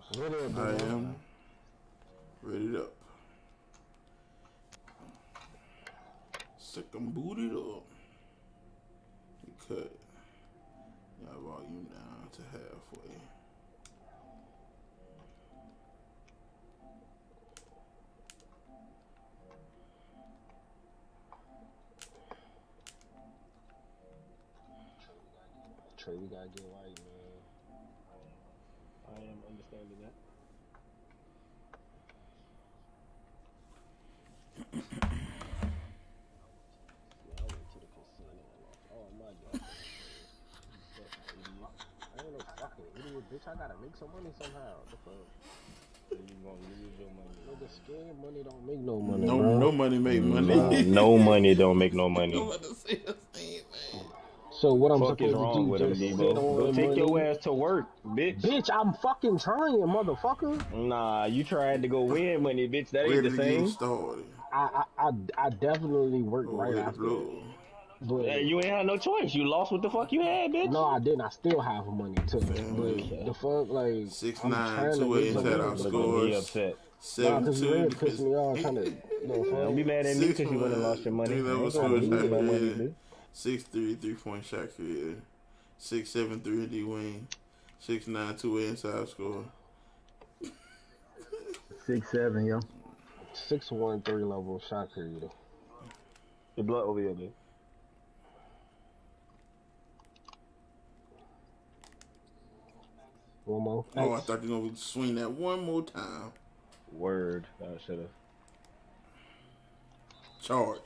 games. Ready up, I bro. am ready up. Sick 'em booted up. You cut. Y'all volume down to halfway. Trey, we gotta get right, man. I am understanding that. Yeah, I went to the casino and lost all my goddamn money. Fucking idiot. I ain't no fucking idiot, bitch. I gotta make some money somehow. The fuck? You gonna lose your money. Nigga, scared money don't make no money, No, bro. no money make money. no money don't make no money. about to say the same thing. So what I'm Fuck is supposed to wrong do? with him, Just sit Go the take your ass to work, bitch. Bitch, I'm fucking trying, motherfucker. Nah, you tried to go win money, bitch. That ain't Ready the same. started. I I I, I definitely worked Oh, right ready after. blow. But Hey, you ain't had no choice. You lost what the fuck you had, bitch. no, I didn't. I still have money too. Family. But the fuck, like Six I'm nine, trying to two make eight some had our scores. upset. Seven cause you two. really pissed me off. Trying to, you know, Don't be mad at me because you went and one, lost your money. three level ain't scores lose shot money, created. dude. Six three three point shot created. Six seven three D wing. Six nine two eight inside score. Six seven, yo. Six one three level shot creator. Your blood over here, dude. One more. Oh, I thought you were gonna swing that one more time. Word. I should have. Charge.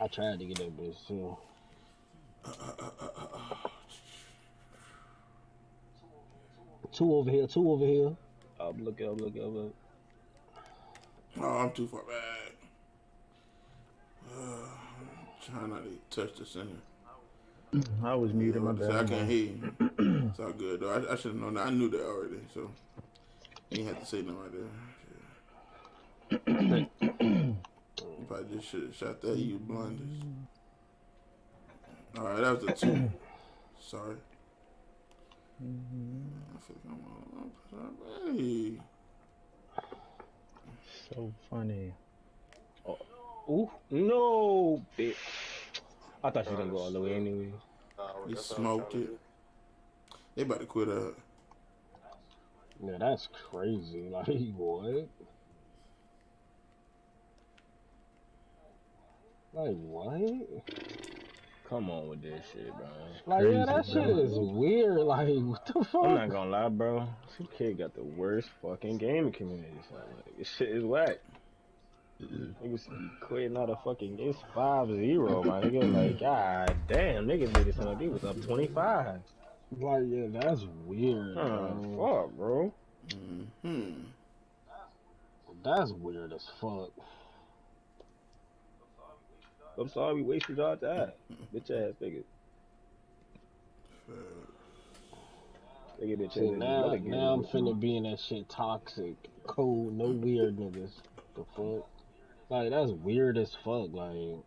I tried to get that bitch too. Two over here. Two over here. Up, look up, look up, look. Oh, I'm too far back. Uh, trying not to touch the center. I was muted, my So I can't hear you. It's all good though. I, I should have known that. I knew that already, so you ain't have to say nothing right there. you probably just should have shot that. You blunders. All right, that was a two. Sorry. I feel like I'm on. Hey. So funny. Oh, ooh, no, bitch. I thought you was gonna go all the way anyway. You smoked it. They about to quit up. Yeah, that's crazy. Like what? Like what? Come on with this shit, bro. Like yeah, that Crazy, shit is weird. Like what the fuck? I'm not gonna lie, bro. This kid got the worst fucking gaming community. son. Like, this shit is whack. Niggas quitting out a fucking it's 5-0, my nigga. Like, god damn, niggas made it sound like they was up 25. Like yeah, that's weird. Oh, bro. fuck, bro. Hmm. That's weird as fuck. I'm sorry we wasted y'all time. Bitch ass nigga. Nigga bitch ass now, now I'm finna be in that shit toxic, cold, no weird niggas. The fuck? Like that's weird as fuck. Like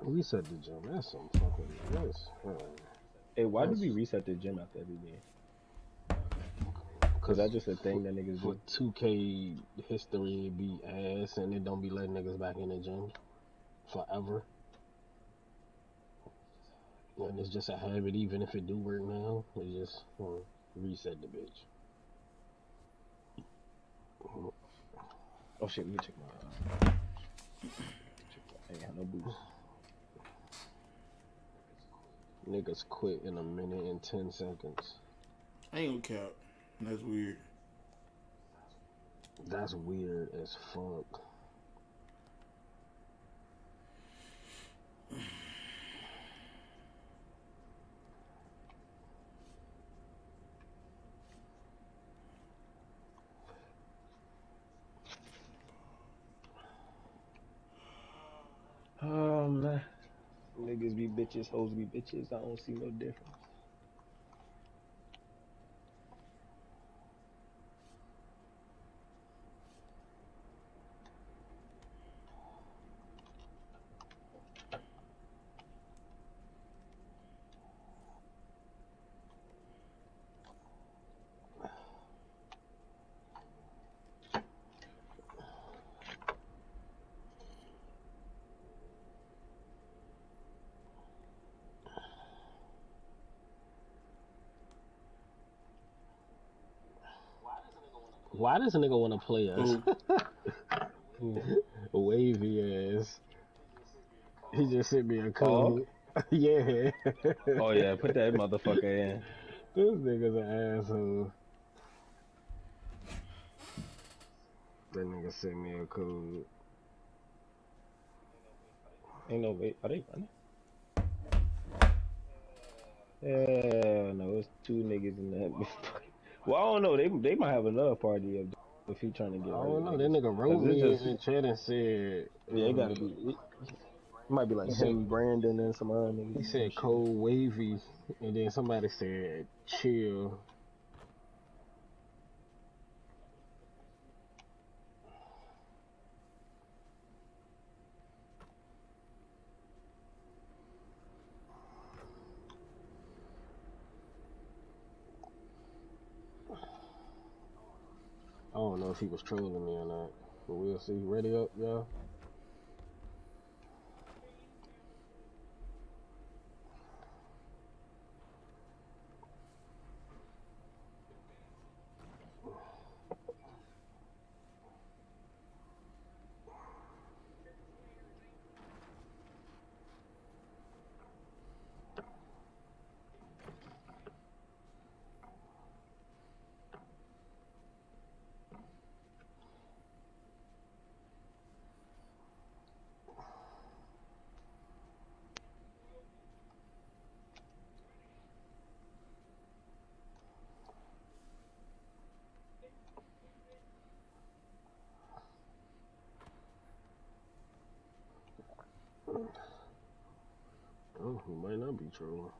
reset the gym. That's some fucking. That's, Hey, why do we reset the gym after every game? Cause that's just a thing that niggas for do. 2K history be ass and it don't be letting niggas back in the gym forever. And it's just a habit, even if it do work now. It just uh, reset the bitch. Oh shit, let me check my. Uh, check my hey, no boost. Niggas quit in a minute and ten seconds. I ain't gonna count. That's weird. That's weird as fuck. Oh man. Niggas be bitches, hoes be bitches. I don't see no difference. Why does a nigga want to play us? Wavy ass. He just sent me a code. yeah. Oh yeah, put that motherfucker in. This nigga's an asshole. That nigga sent me a code. Ain't no wait. Are they running? Yeah, no, it's two niggas in that. well, I don't know. They they might have another party if if he trying to get. I don't know. That nigga wrote me just- in chat and said, Yeah, it gotta be. Um, it, it might be like him, Brandon, and some other niggas. He said cold wavy, and then somebody said chill. I don't know he was trolling me or not, but we'll see. Ready up, y'all? Oh, he might not be trolling.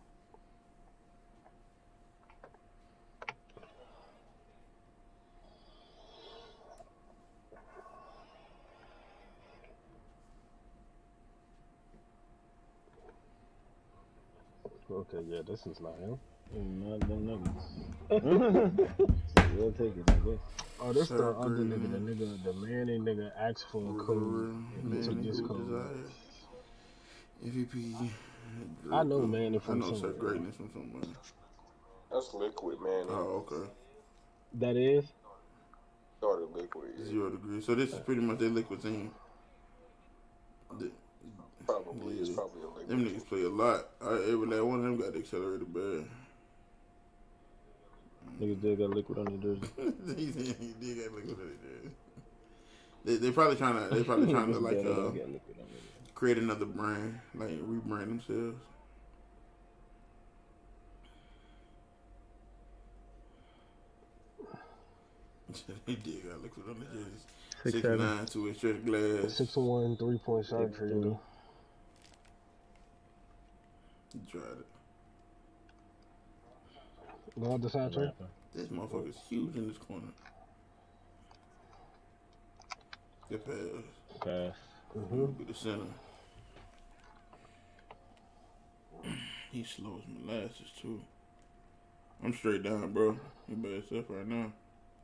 Okay, yeah, this is not him. Not them nuggets. we'll take it, nigga. Oh, this the other green. nigga, the nigga, the Manny nigga asked for a code. and he took this code. MVP. I know Manny I know Sir somewhere. Greatness from somewhere. That's liquid, man. Oh, okay. That is? Started liquid. Yeah. Zero degrees. So this is pretty much their liquid team. The- Probably. It's probably a liquid. them niggas play a lot. I, every last one of them got the accelerated bad. Niggas did got liquid on their jersey. he did got liquid in there. They they probably trying to they probably trying to like uh got liquid on their create another brand, like rebrand themselves. he did got liquid on the jerseys. Six, Six seven. nine, two inch stretch glass. Six one, three point shot Six, creator. three. He tried it. Go out the side trade. Rapper. This motherfucker's huge in this corner. Good pass. Pass. Mm-hmm. Be the center. He slow as molasses too. I'm straight down, bro. You better step right now.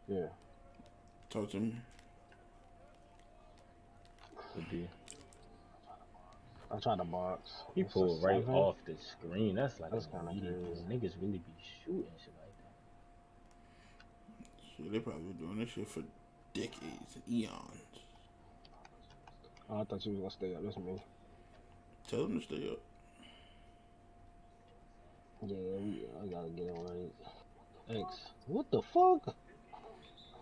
Yeah. Talk to me. Could be. I tried to box. He pulled right seven. off the screen. That's like That's kinda immediate Niggas really be shooting shit like that. Shit, they probably been doing this shit for decades, eons. Oh, I thought you was gonna stay up. That's me. Tell them to stay up. Yeah, we, I gotta get it right. X. What the fuck?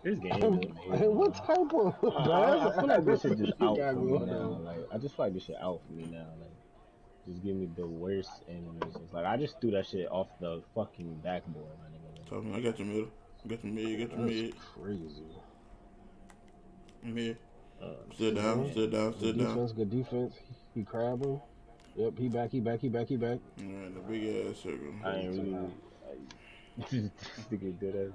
This game is. Hey, what type of? I, I, I feel like this shit just out for me me now. Like I just feel like this shit out for me now. Like just give me the worst animations. Like I just threw that shit off the fucking backboard, my nigga. Talk to me. I got your middle. I got your mid. Got your mid. Crazy. Mid. Uh, Still down. Still down. Still Good down. defense, good defense. He crabbing. Yep, he back, he back, he back, he back. Alright, the big ass circle. I ain't really. Like, this nigga did that.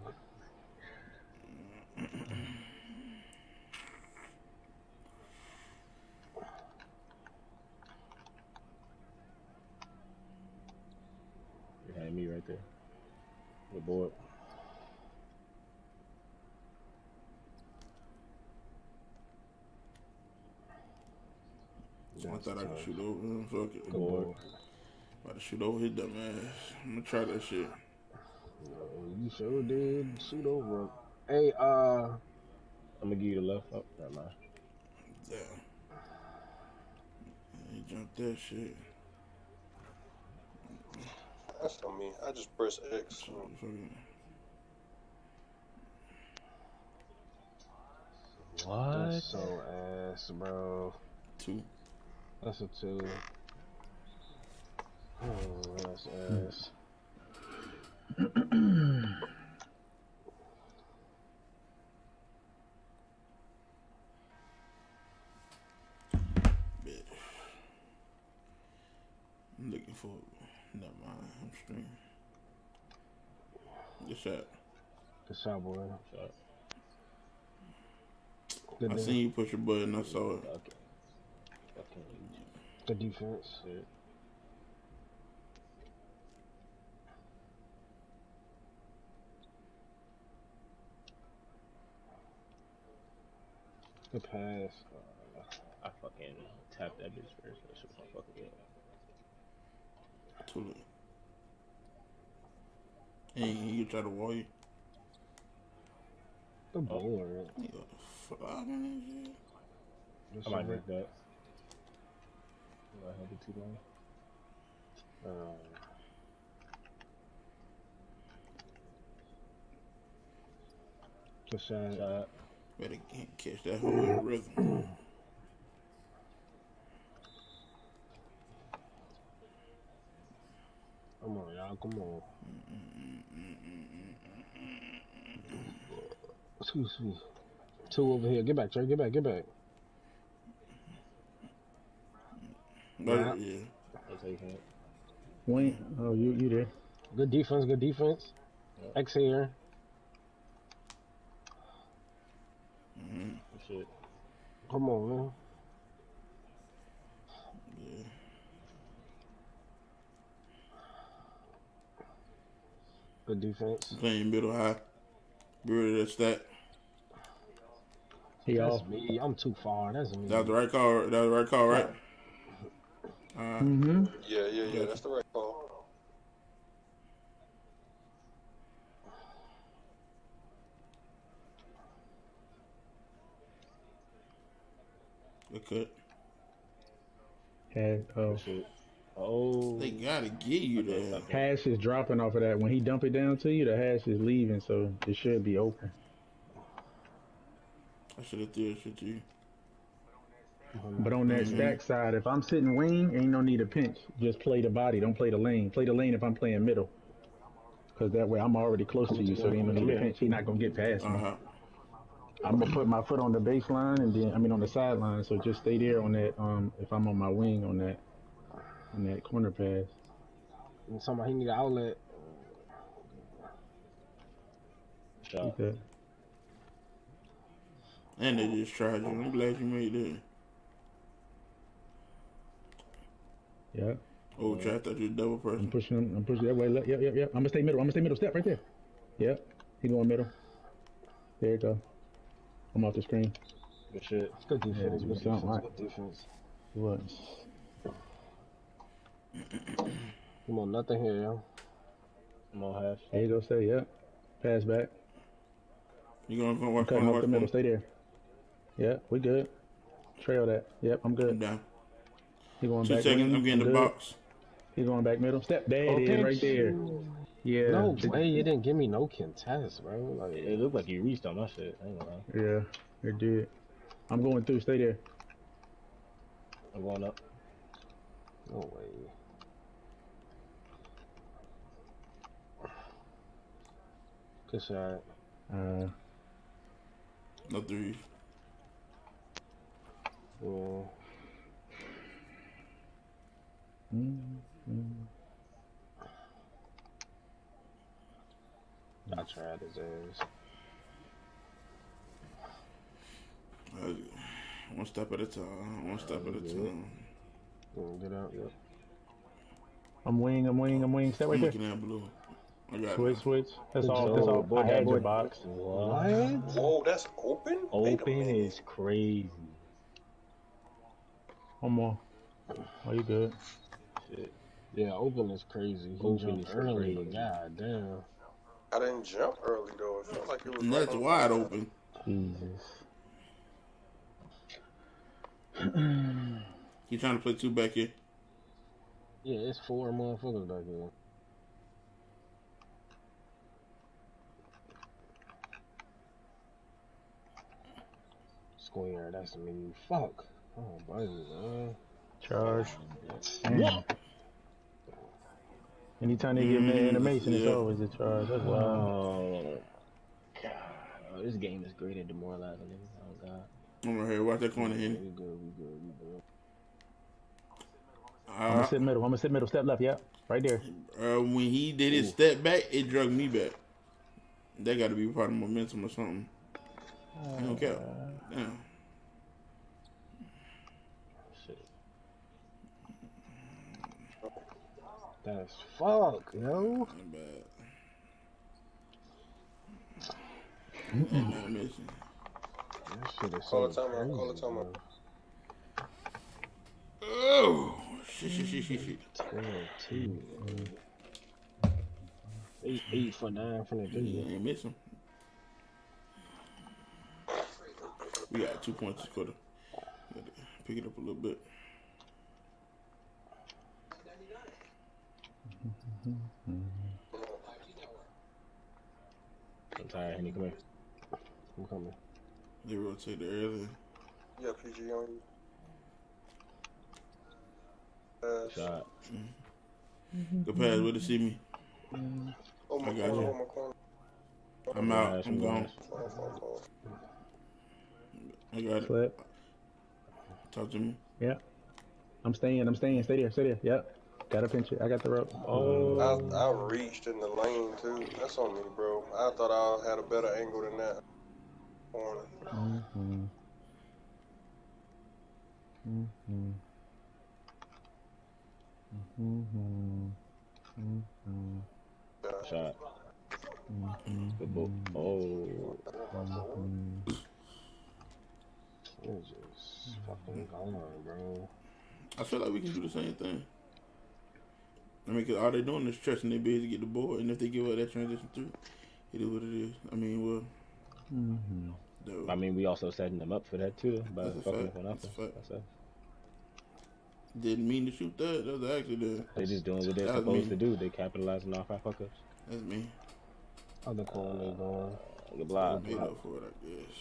You had me right there. The board. I thought I could shoot over him. Fuck it. The board. About to shoot over his dumb ass. I'm gonna try that shit. You sure did shoot over him. Hey, uh, I'm gonna give you the left. Oh, never mind. Damn. He jumped that shit. That's on me. I just press X. So, fucking- that's so ass, bro. Two. That's a two. Oh, that's ass. Bitch. I'm looking for. Never mind. I'm streaming. Good shot. Good shot, boy. Shot. Good, I seen you push your button. I saw it. Okay. Fucking good defense. shit. Good pass. Uh, I fucking tapped that bitch first. That shit was fucking good. Too late. Hey, you try to wall you. Good bowler. You got five shit. I might shot. drink that. I have it too long? Um, good shot. Shot. Better get- catch that whole rhythm. Come on, y'all. Come on. Excuse me. Two over here. Get back, Trey. Get back. Get back. But, yeah. I'll take it. Wayne, oh, you you there? Good defense. Good defense. X here. Mhm. Shit. Come on, man. Yeah. Good defense. Playing middle high. Be ready to stack. He That's off. me. I'm too far. That's me. That's the right call. That's the right call, right? Uh, Mm-hmm. Yeah, yeah, yeah. Yeah. That's the right call. good cut. Had, oh, Oh. They gotta get you there. hash is dropping off of that. When he dump it down to you, the hash is leaving, so it should be open. I should have threw it shit to you. But on that Mhm. stack side, if I'm sitting wing, ain't no need to pinch. Just play the body. Don't play the lane. Play the lane if I'm playing middle. Cause that way I'm already close to you, so ain't no need to pinch. He not gonna get past me. huh. I'm gonna put my foot on the baseline and then I mean on the sideline. So just stay there on that. Um, if I'm on my wing on that, on that corner pass. And somebody he need an outlet. Shot. Keep that. And they just tried you. I'm glad you made that. Yeah. Oh, try I thought you was double I'm pushing him. I'm pushing that way. Yep, yep, yep. I'm gonna stay middle. I'm gonna stay middle. Step right there. Yep. He going middle. There you go. I'm off the screen. Good shit. It's good defense. Yeah, good something defense. like- Good defense. What? Come on, nothing here, yo. I'm on hash. There you go. Stay. Yep. Pass back. You gonna come I'm watch cutting off the middle. Stay there. Yep. We good. Trail that. Yep. I'm I'm good. down. He going Two back. seconds. wing. I'm getting the good. box. He's going back middle. Step. There Oh, it is, right pinch. there. Yeah. No way, you didn't give me no contest, bro. Like, It looked like you reached on my shit. I ain't gonna lie. Yeah. It did. I'm going through. Stay there. I'm going up. no way. Good shot. Uh, No three. Yeah. Mm, mm. I tried his ass. Uh, One step at a time. One step at a time. Get out, yeah. I'm wing. I'm wing. I'm wing. Step right I'm there. looking at blue. I got Switch. it. Switch. That's Good all. job. That's all. Boy, I had boy. your box. What? Whoa, that's open? Open is crazy. One more. Oh, you good? Shit. Yeah, open is crazy. He Open jumped is early, crazy. but god damn. I didn't jump early though. It felt like it was. And right that's wide open. Jesus. He trying to play two back here. Yeah, it's four motherfuckers back here. Square, that's me. Fuck. Oh, buddy, man. Charge. Damn. Anytime they give me animation, it's always a charge. That's wild. Oh. God. Oh, this game is great at demoralizing niggas. Oh, God. I'm right here. Watch that corner, We good, we good, we good. I'm gonna Uh, sit middle. I'm gonna sit middle. Step left. Yep. Right there. uh, when he did his step back, it drug me back. That got to be part of momentum or something. I don't care. Damn. Shit. That's fuck, yo. Not bad. And not missing. That shit is Call so the timeout, call the crazy, Oh, shit, shit, shit, shit, shit. 12, two. Eight, eight for nine from the Yeah, three. ain't missing. We got two points this quarter. Pick it up a little bit. I'm tired, Henny. Come here. I'm coming. They rotated early. Yeah, PG on you. Uh, Shot. Good pass, way to see me. oh my I got corner, you. oh corner. I'm out. Nice, I'm gone. I got it. Slip. Talk to me. Yeah. I'm staying. I'm staying. Stay there. Stay there. Yep. Got a pinch it. I got the rope. Oh. I, I reached in the lane too. That's on me, bro. I thought I had a better angle than that. Corner. Mm-hmm. Mm-hmm. Mm-hmm. Mm-hmm. Yeah. Shot. Mm-hmm. Good ball. Oh. Mm-hmm. It's just fucking gone, bro. I feel like we can do the same thing. I mean, cause all they're doing is stretching their base to get the ball, and if they give up that transition through, it is what it is. I mean, well, Mm-hmm. though, I mean, we also setting them up for that too by That's a fucking fact. for That's nothing. a fact. That's it. didn't mean to shoot that. That was actually They just doing what they're That supposed me. to do. They capitalizing off our fuck ups. that's me. Other corner they going. Good I block. made up for it, I guess.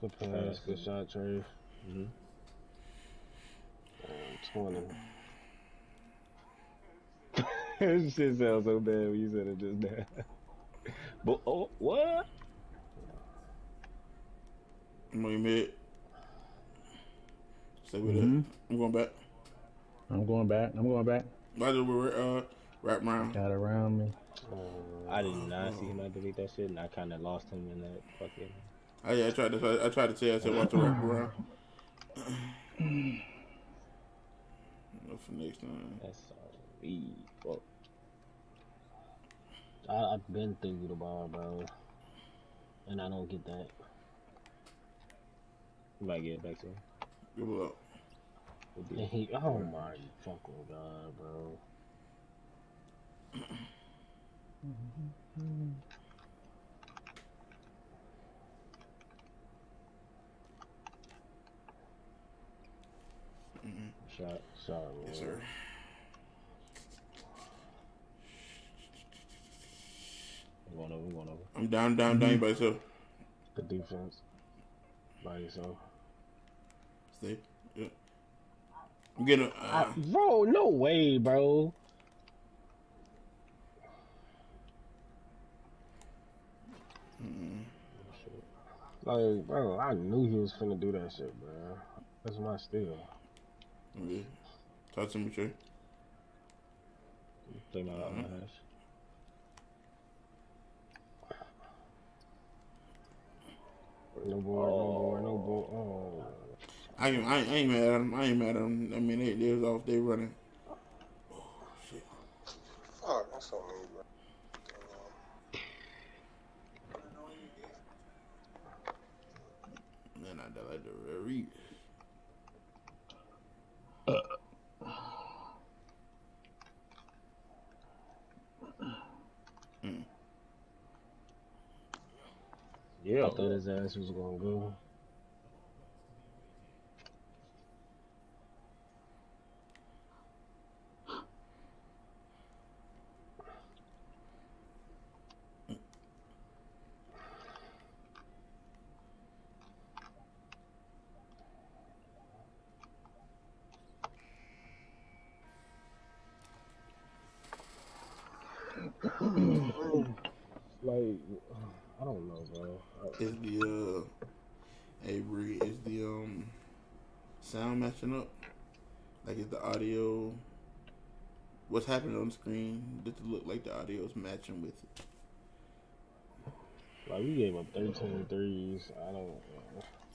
Good pass, good shot, Trey. Mhm. Um, 20. this shit sounds so bad when you said it just now. but oh, what? I'm on your mid. Stay with Mhm. it. I'm going back. I'm going back. I'm going back. Why did we uh wrap around? Got around me. I did not see him not delete that shit, and I kind of lost him in that fucking. I, yeah, I tried to I tried to tell you I said watch the wrap around. For next time. That's. Well, I, I've been through the ball, bro. And I don't get that. we might get back to him. Good luck. We'll And be- he, oh my fucking god, bro. Shot. Shot, sorry, Yes, sir. I'm going over. I'm going over. I'm down, down, down by yourself. The defense. By yourself. Stay. Yeah. I'm getting. Uh, I, bro, no way, bro. Like, bro, I knew he was finna do that shit, bro. That's my steal. Yeah. Talk to me, Trey. Play my out my hash. No board, no board, no board. Oh. I ain't, I ain't, mad at him. I ain't mad at him. I mean, they, they was off. They running. Oh shit. Fuck, that's on me, bro. Man, I did like the read. Yeah. I thought his ass was gonna go. Like, I don't know, bro. Is the uh, Avery is the um sound matching up? Like is the audio? What's happening on the screen? Does it look like the audio is matching with it? Like we gave up 13 threes. I don't.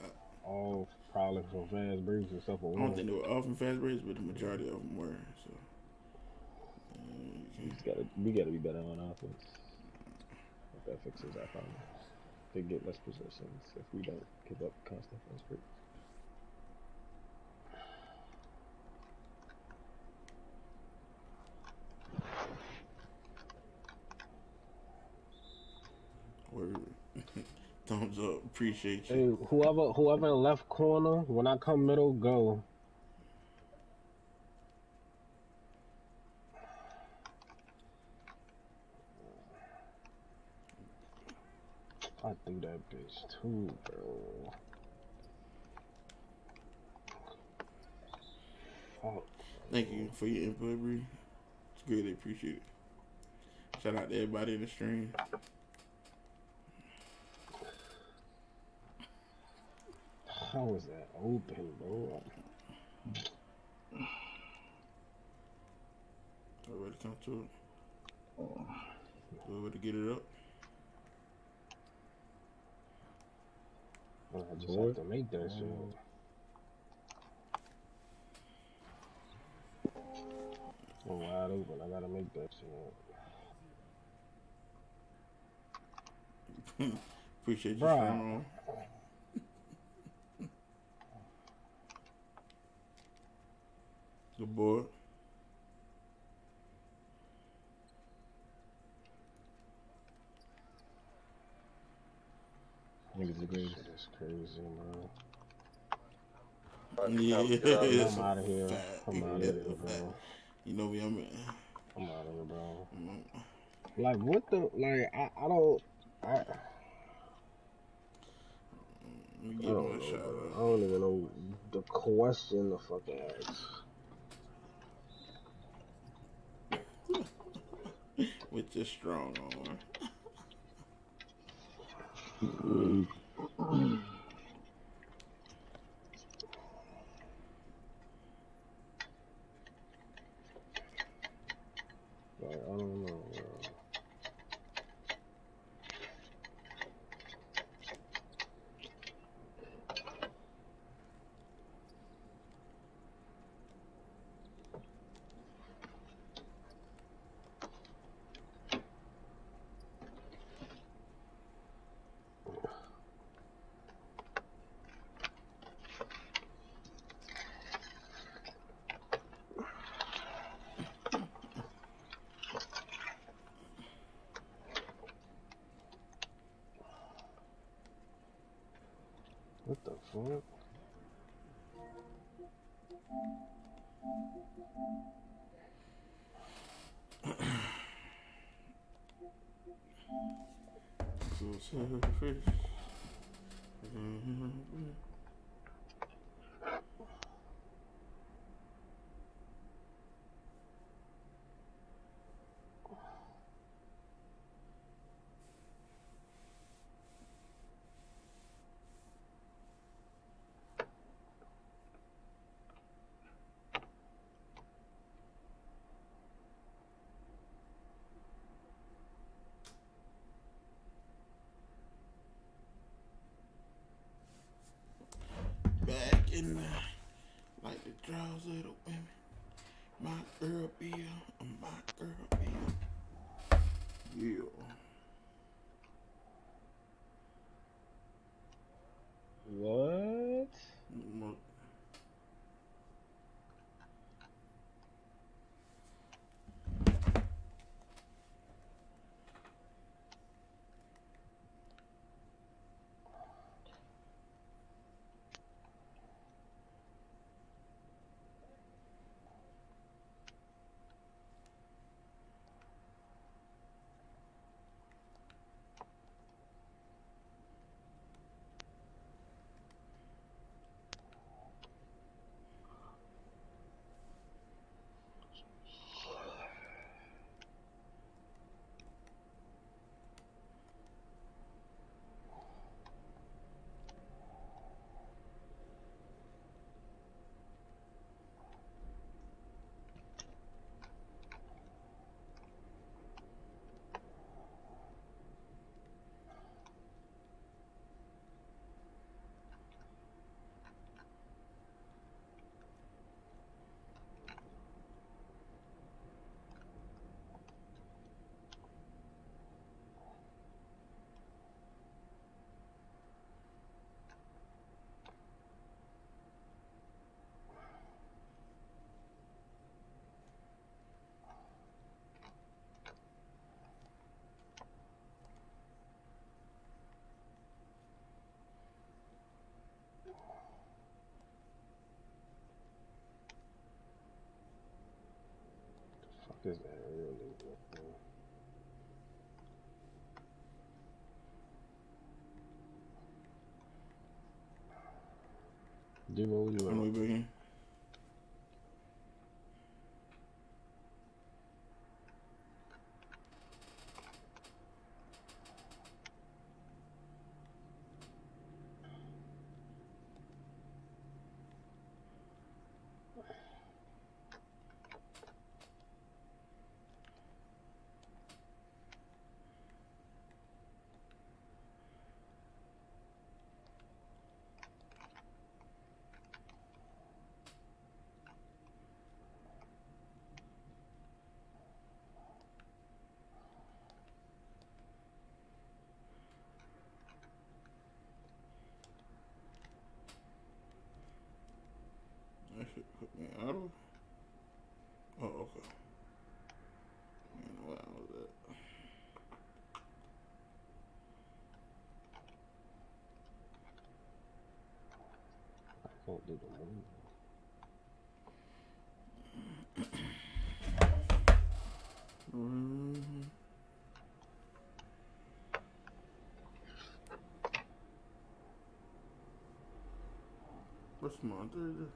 Uh, all probably from fast breaks and stuff. I don't think they were all from fast breaks, but the majority of them were. So. We gotta, we gotta be better on offense. If that fixes our problem. They get less possessions if we don't give up constant fast breaks. Word. Thumbs up. Appreciate you. Hey, whoever, whoever in left corner, when I come middle, go. I threw too, bro. Fuck. Thank you for your input, Bree. It's greatly appreciated. Shout out to everybody in the stream. How is that open, bro? Already come to it. Whoever to get it up. I just Boy. have to make that shit. I'm wide open. I gotta make that shit. Appreciate you Bruh. staying on. Good boy. Niggas agree. Shit is crazy, man. Like, Yeah, come get out of Yes, I'm out of here. I'm out of here, bro. You know me, I'm. I'm out of here, bro. Mm-hmm. Like, what the? Like, I, I don't. I, I let me give don't him a know. I don't even know the question to fucking ask. With your strong arm. I don't know, So selfish. In the, like the draws of the women. My girl a, my girl a. Yeah. What? Mo- man. What we want? Begin. That shit put me out of. Oh, okay. What was that? I can't do the. Mm-hmm. What's month is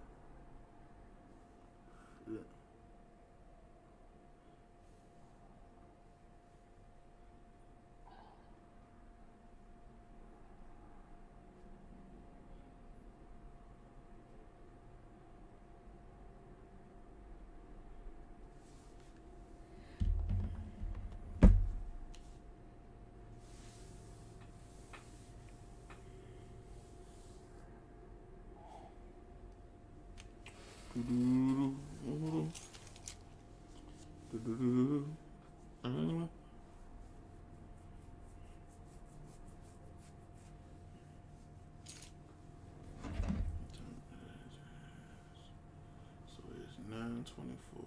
724.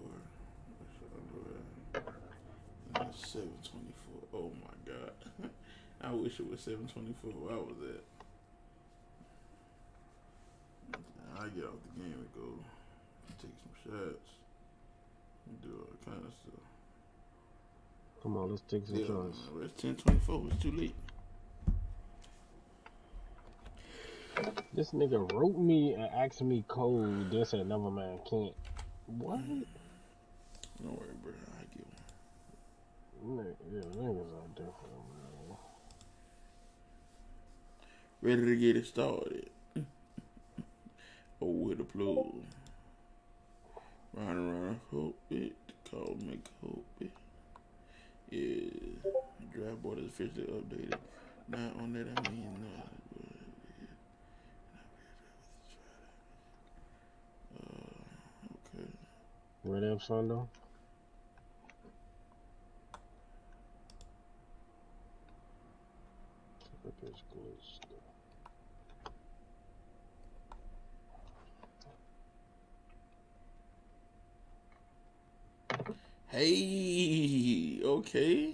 Oh my god. I wish it was 724. Where was that? I get off the game and go take some shots. Do all kind of stuff. Come on, let's take some yeah, shots. It's 1024. It's too late. This nigga wrote me and asked me code. This another man can't. What? Don't worry, bro. I get one. Nigga, yeah, niggas are different, man. Ready to get it started. oh, with the plug. Round and round, hope it. Call me, hope it. Yeah. Draft board is officially updated. Not on that, I mean, no. Uh, okay. This glitch. Hey, okay.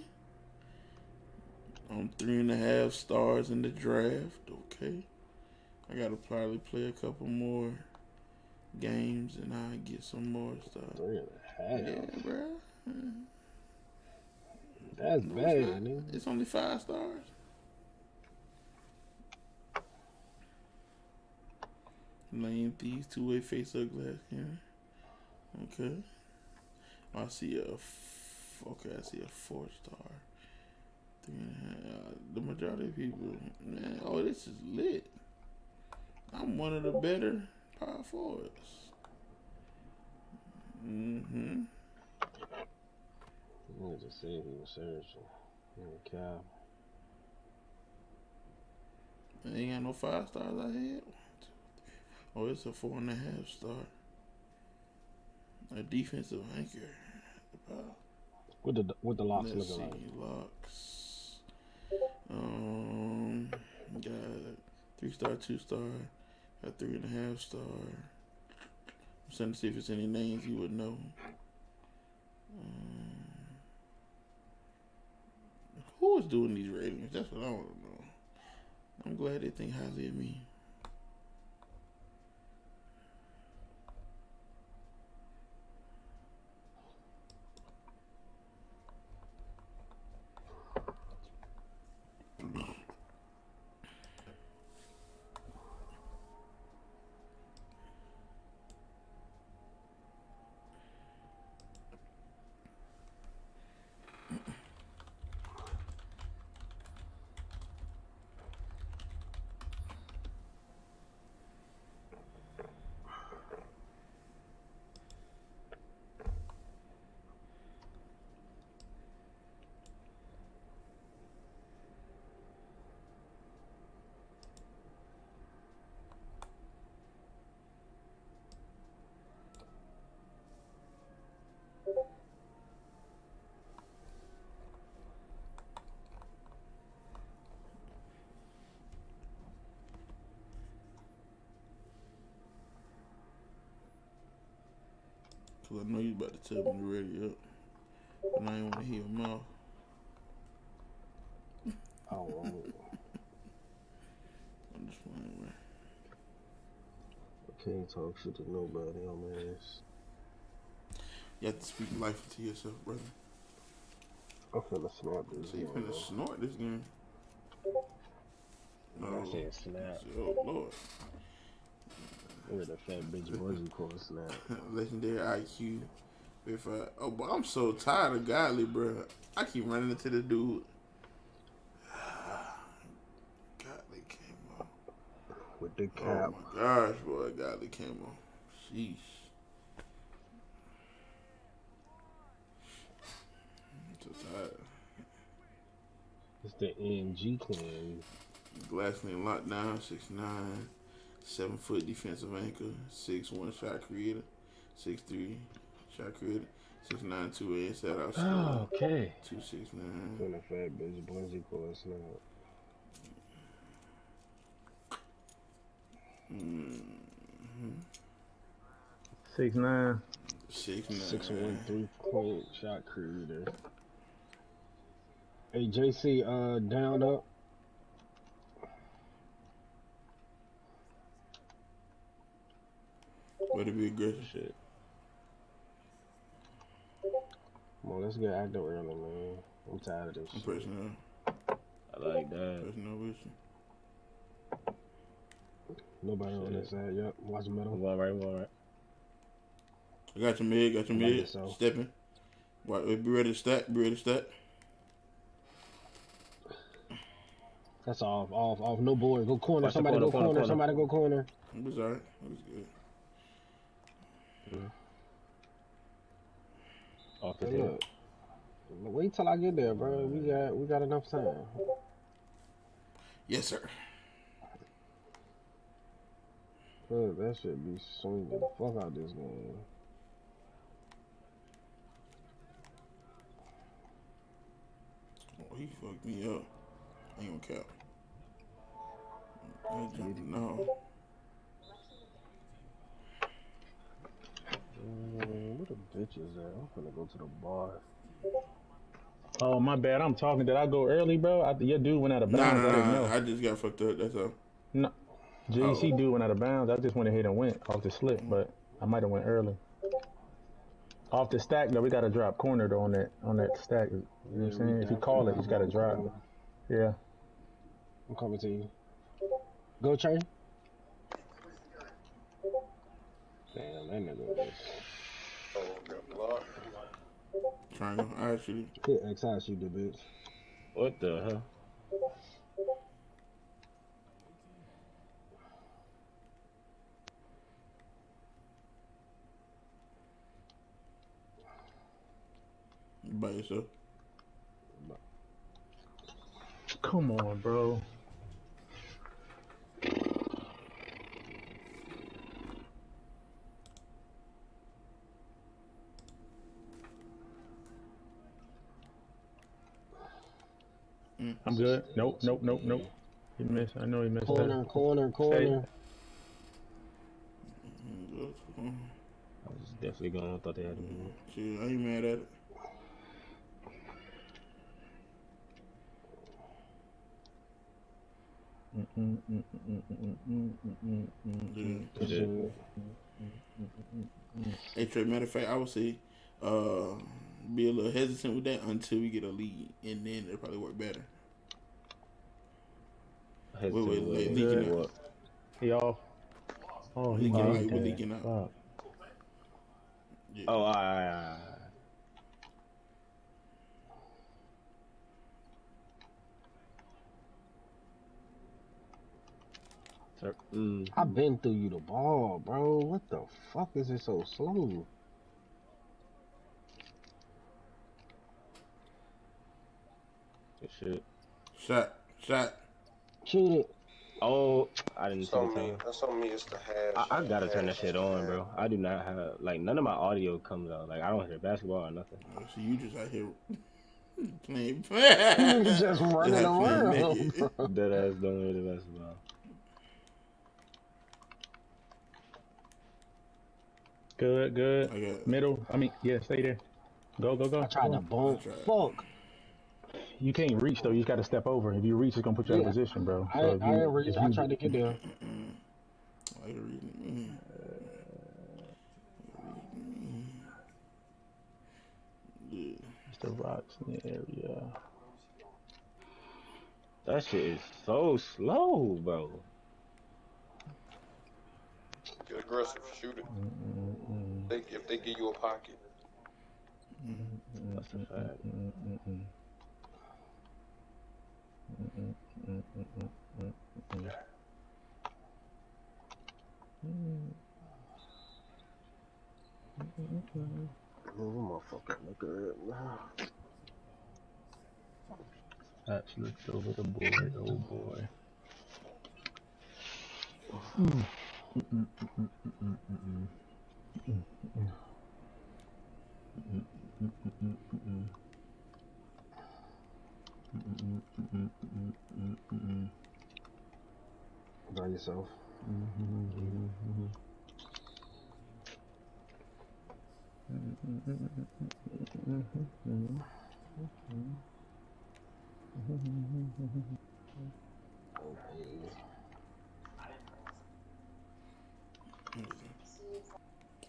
I'm three and a half stars in the draft. Okay. I gotta probably play a couple more games and I get some more stuff. Three and a half. Yeah, bro. That's No, bad, it's, not. it's only five stars. Lane thieves, two way face up glass here. Okay. I see a f- okay. I see a four star. Three and a half. Uh, the majority of people, man. Oh, this is lit. I'm one of the better power forwards. Mm-hmm. Nigga just said he was searching. Nigga, Cal. I ain't got no five stars I had. One, two, three. Oh, it's a four and a half star. A defensive anchor. About. What the what the locks Let's looking see, like? locks. Um, got three star, two star, got three and a half star. I'm trying to see if it's any names you would know. Um, who is doing these ratings? That's what I want to know. I'm glad they think highly of me. because I know you about to tell me to ready up. And I ain't want to hear your mouth. Oh, I'm just playing, man. I can't talk shit to nobody on my ass. You have to speak life to yourself, brother. I'm finna snap this. So you one, finna bro. snort this game. I oh, said snap. Oh, Lord. Look at the fat bitch buzzy called snap. Legendary IQ. If I, oh, but I'm so tired of Godly, bro. I keep running into the dude. Godly came on. With the cap. Oh my gosh, boy, Godly came on. Sheesh. I'm so tired. It's the NG clan. Glassman lockdown, six nine, seven foot defensive anchor, six one shot creator, six three shot creator, six nine two eight set out score, Oh, okay. two six nine. When the fat bitch buzzy called snap. Mm-hmm. Six nine. Six nine. Six one three point shot creator. Hey JC, uh, down up. Way to be aggressive. Shit. Come on, let's get active early, man. I'm tired of this. I'm shit. personnel. I like that. Personnel with you. Nobody on that side. Yep. Watch the middle. Move on right, move on right. I got your mid, got your I like mid. it, so. Stepping. Right, be ready to stack, be ready to stack. That's off, off, off. No board. Go corner. Watch Somebody corner, go corner, corner. corner. Somebody go corner. It was alright. It was good. Off the Hey, tip. look. Wait till I get there, bro. We got we got enough time. Yes, sir. Look, that should be swinging the fuck out this game. Oh, he fucked me up. I ain't gonna cap. I jumped no. Mm, what the bitch is that? I'm gonna go to the bar. Oh my bad. I'm talking. Did I go early, bro? I, your dude went out of bounds. nah, I didn't nah. know. I just got fucked up. That's all. No, JC Oh. dude went out of bounds. I just went ahead and went off the slip, but I might have went early. Off the stack though, we got to drop corner though on that on that stack. You know what I'm saying? If you call it, you just got to drop. Yeah. I'm coming to you. Go Trey. Damn, that nigga was Oh, got blocked. Triangle. I actually. Good X I shoot the bitch. What the hell? You by yourself. Come on, bro. Mm. I'm good. Nope, nope, nope, nope. He missed. I know he missed corner, that. Corner, corner, corner. I was definitely going. I thought they had him. Mm. Shit, I ain't mad at it. Mm. Hey, Trey, matter of fact, I would say uh, be a little hesitant with that until we get a lead, and then it'll probably work better. Wait, Wait, wait, wait, leaking out. what? He off. Oh, he Leaking off. out, we're leaking out. Fuck. Yeah. Oh, alright, alright, alright. Mm, I've been through you the ball, bro. What the fuck is it so slow? good shit. Shot, shot. Shoot it. Oh, I didn't That's see the on me. That's on me. It's the hash. I, I gotta turn that shit on, bro. I do not have like none of my audio comes out. Like I don't hear basketball or nothing. Oh, so you just out here playing. Niggas just running around. playing. Dead ass don't hear the basketball. Good, good. Got Middle. I mean, yeah, stay there. Go, go, go. I tried to bump. I. Fuck. You can't reach though. You just got to step over. If you reach, it's gonna put you out of position, bro. I, So I if you- didn't reach. if I tried to get there. Why you reading me? Yeah. It's the rocks in the area. That shit is so slow, bro. Get aggressive, shoot it. Mm-mm-mm. They, if they give you a pocket, That's a fact. Motherfucker, nigga. That's looked over the board, oh boy. By yourself.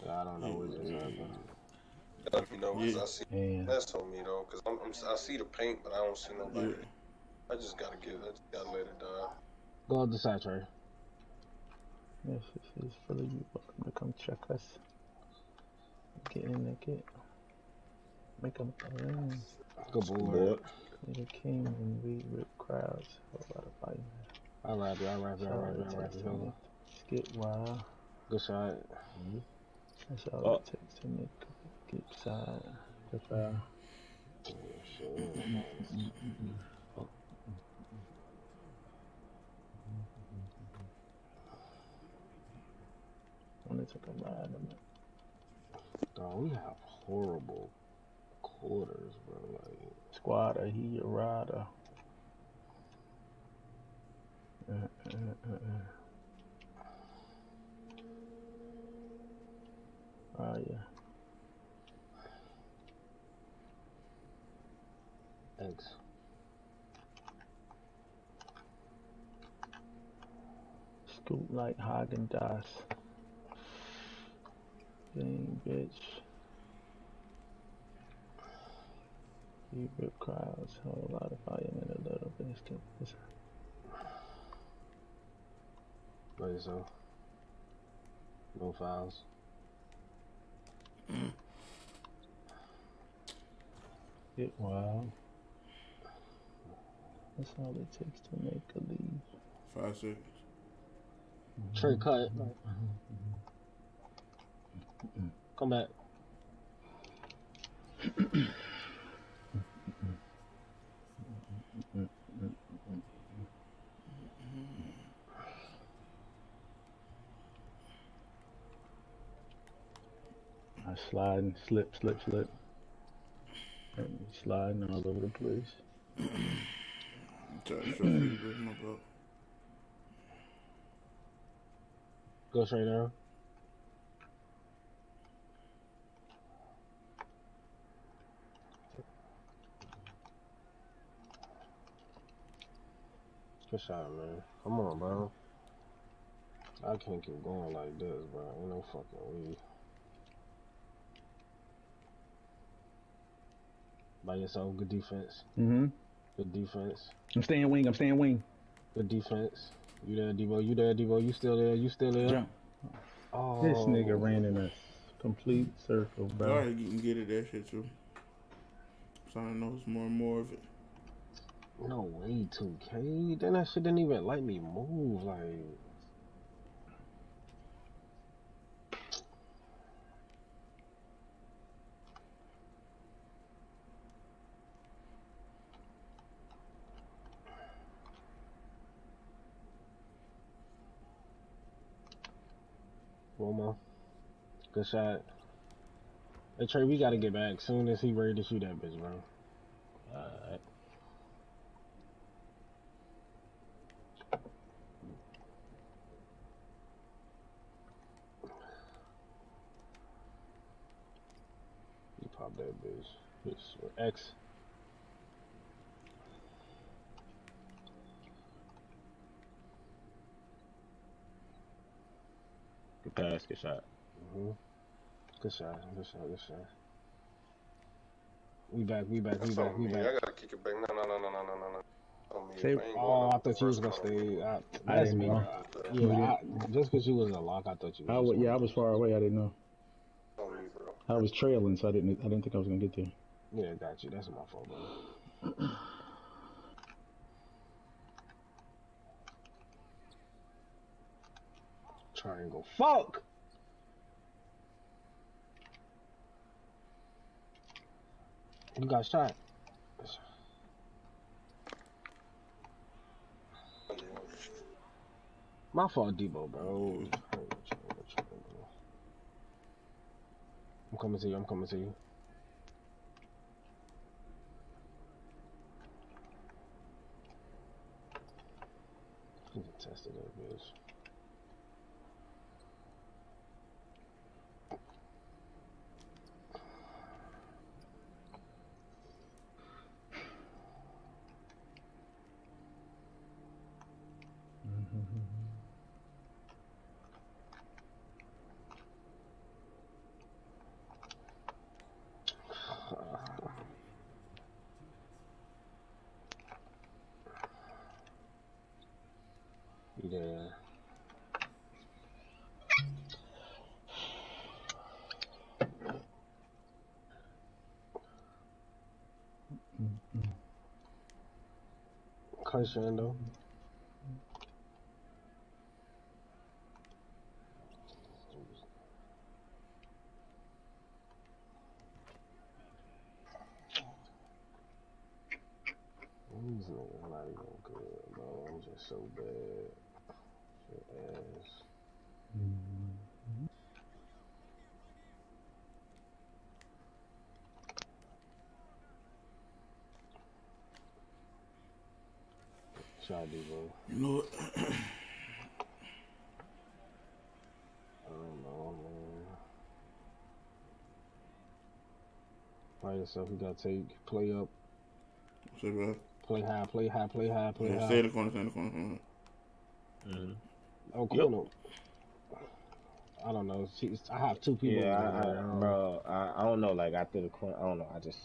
I don't know what just happened. Let me know 'cause Yeah. I see And that's on me though, cause I'm, I'm I see the paint, but I don't see nobody. Yeah. I just gotta get, I just gotta let it die. Go up the side, Trey. yes, this is for you. Welcome to come check us. Get in there, get. Make them rain. Good board. Boy, You're the king and we rip crowds. A lot of fighting. I rap you. I rap you. I rap you. I rap you. Skip wild. Good shot. Hmm? That's all Oh. it takes to make a get side. The foul. Only took a ride on it. Dog, we have horrible quarters, bro. Like, Squatter, he a rider. Uh, uh, uh, uh. Oh yeah. X. Scoop like Häagen-Dazs. Dang bitch. You rip crowds, hold a lot of fire in a little bit. It's By yourself. No fouls. Mm. Get wild. That's all it takes to make a lead. Five seconds. Mm-hmm. Trey cut. Mm-hmm. Mm-hmm. Come back. I sliding, slip, slip, slip. And sliding all over the place. Try to show you this, my bro. Go straight down. Good shot, man. Come on, bro. I can't keep going like this, bro. Ain't no fucking way. By yourself, good defense. Mm-hmm. Good defense. I'm staying wing, I'm staying wing. Good defense. You there, Debo? You there, Debo? You still there? You still there? Jump. Oh, This nigga ran in a complete circle, bro. Alright, you can get it that shit too. Starting to notice more and more of it. No way, 2K. Then that shit didn't even let me move. Like, one more. Good shot. Hey Trey, we gotta get back soon as he ready to shoot that bitch, bro. alright. Pop that bitch. Bitch, X. Good pass, good shot. Mm-hmm. Good shot. Good shot. Good shot. We back. We back. We That's back. We me. I gotta kick it back. No, no, no, no, no, no, no, no. On me. Say- If I ain't Oh, I thought you was gonna stay. I, I that's didn't me. know. Yeah, I, just because you was in a lock, I thought you. I Was was, yeah, I was far away. I didn't know. On me, bro. I was trailing, so I didn't. I didn't think I was gonna get there. Yeah, got you. That's my fault, bro. Triangle. Fuck. You got shot. My fault, Debo, bro. I'm coming to you. I'm coming to you. You can test it up, bitch. Yeah. Crescendo. These niggas not even good, bro. I'm just so bad. Shit ass. Shot Debo. You know what? I don't know, man. Play yourself. You gotta take play up, Say, bro. play high, play high, play high, play Yeah, high. stay in the corner, stay in the corner. corner. Mm-hmm. Oh, corner. I don't know. See, I have two people. Yeah, I, I, bro, I, I don't know. Like after the corner, I don't know. I just,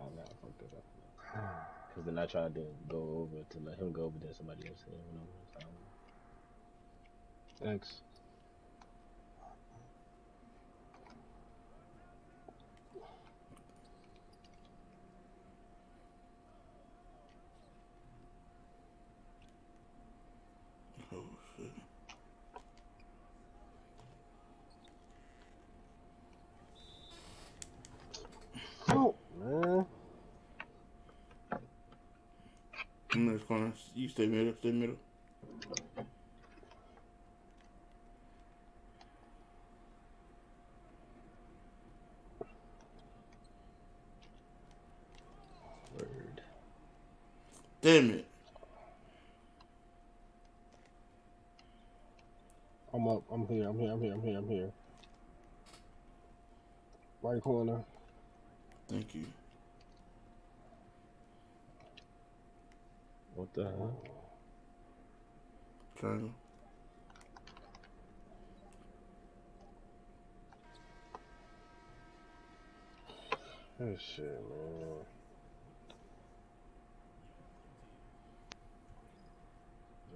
I never fucked it up. Cause then I tried to go over to let him go over there. Somebody else hit him. So, X. Oh, shit. Oh, man. I'm in this corner. You stay middle, stay middle. word. Damn it. I'm up. I'm here. I'm here. I'm here. I'm here. I'm here. Right corner. Thank you. What the hell? Triangle. That shit, man.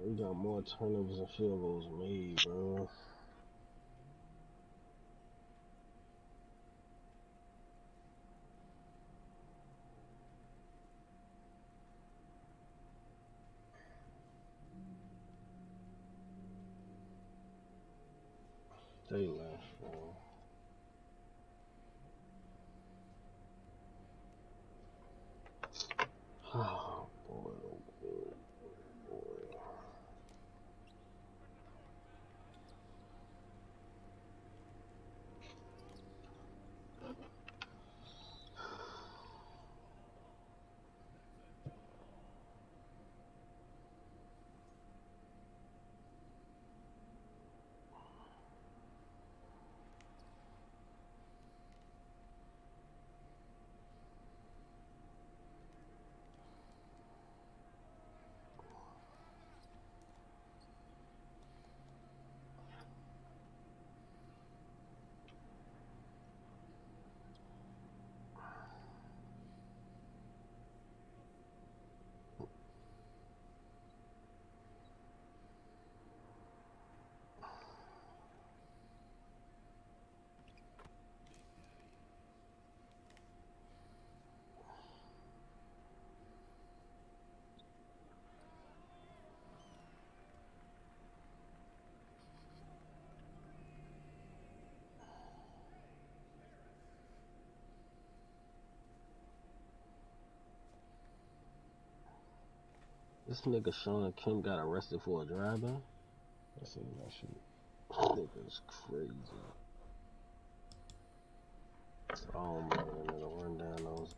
We got more turnovers and field goals made, bro. They left, bro. Oh boy, oh boy, oh boy. This nigga Sean Kim got arrested for a drive-by. I seen that shit. Nigga's crazy. Oh man, nigga run down those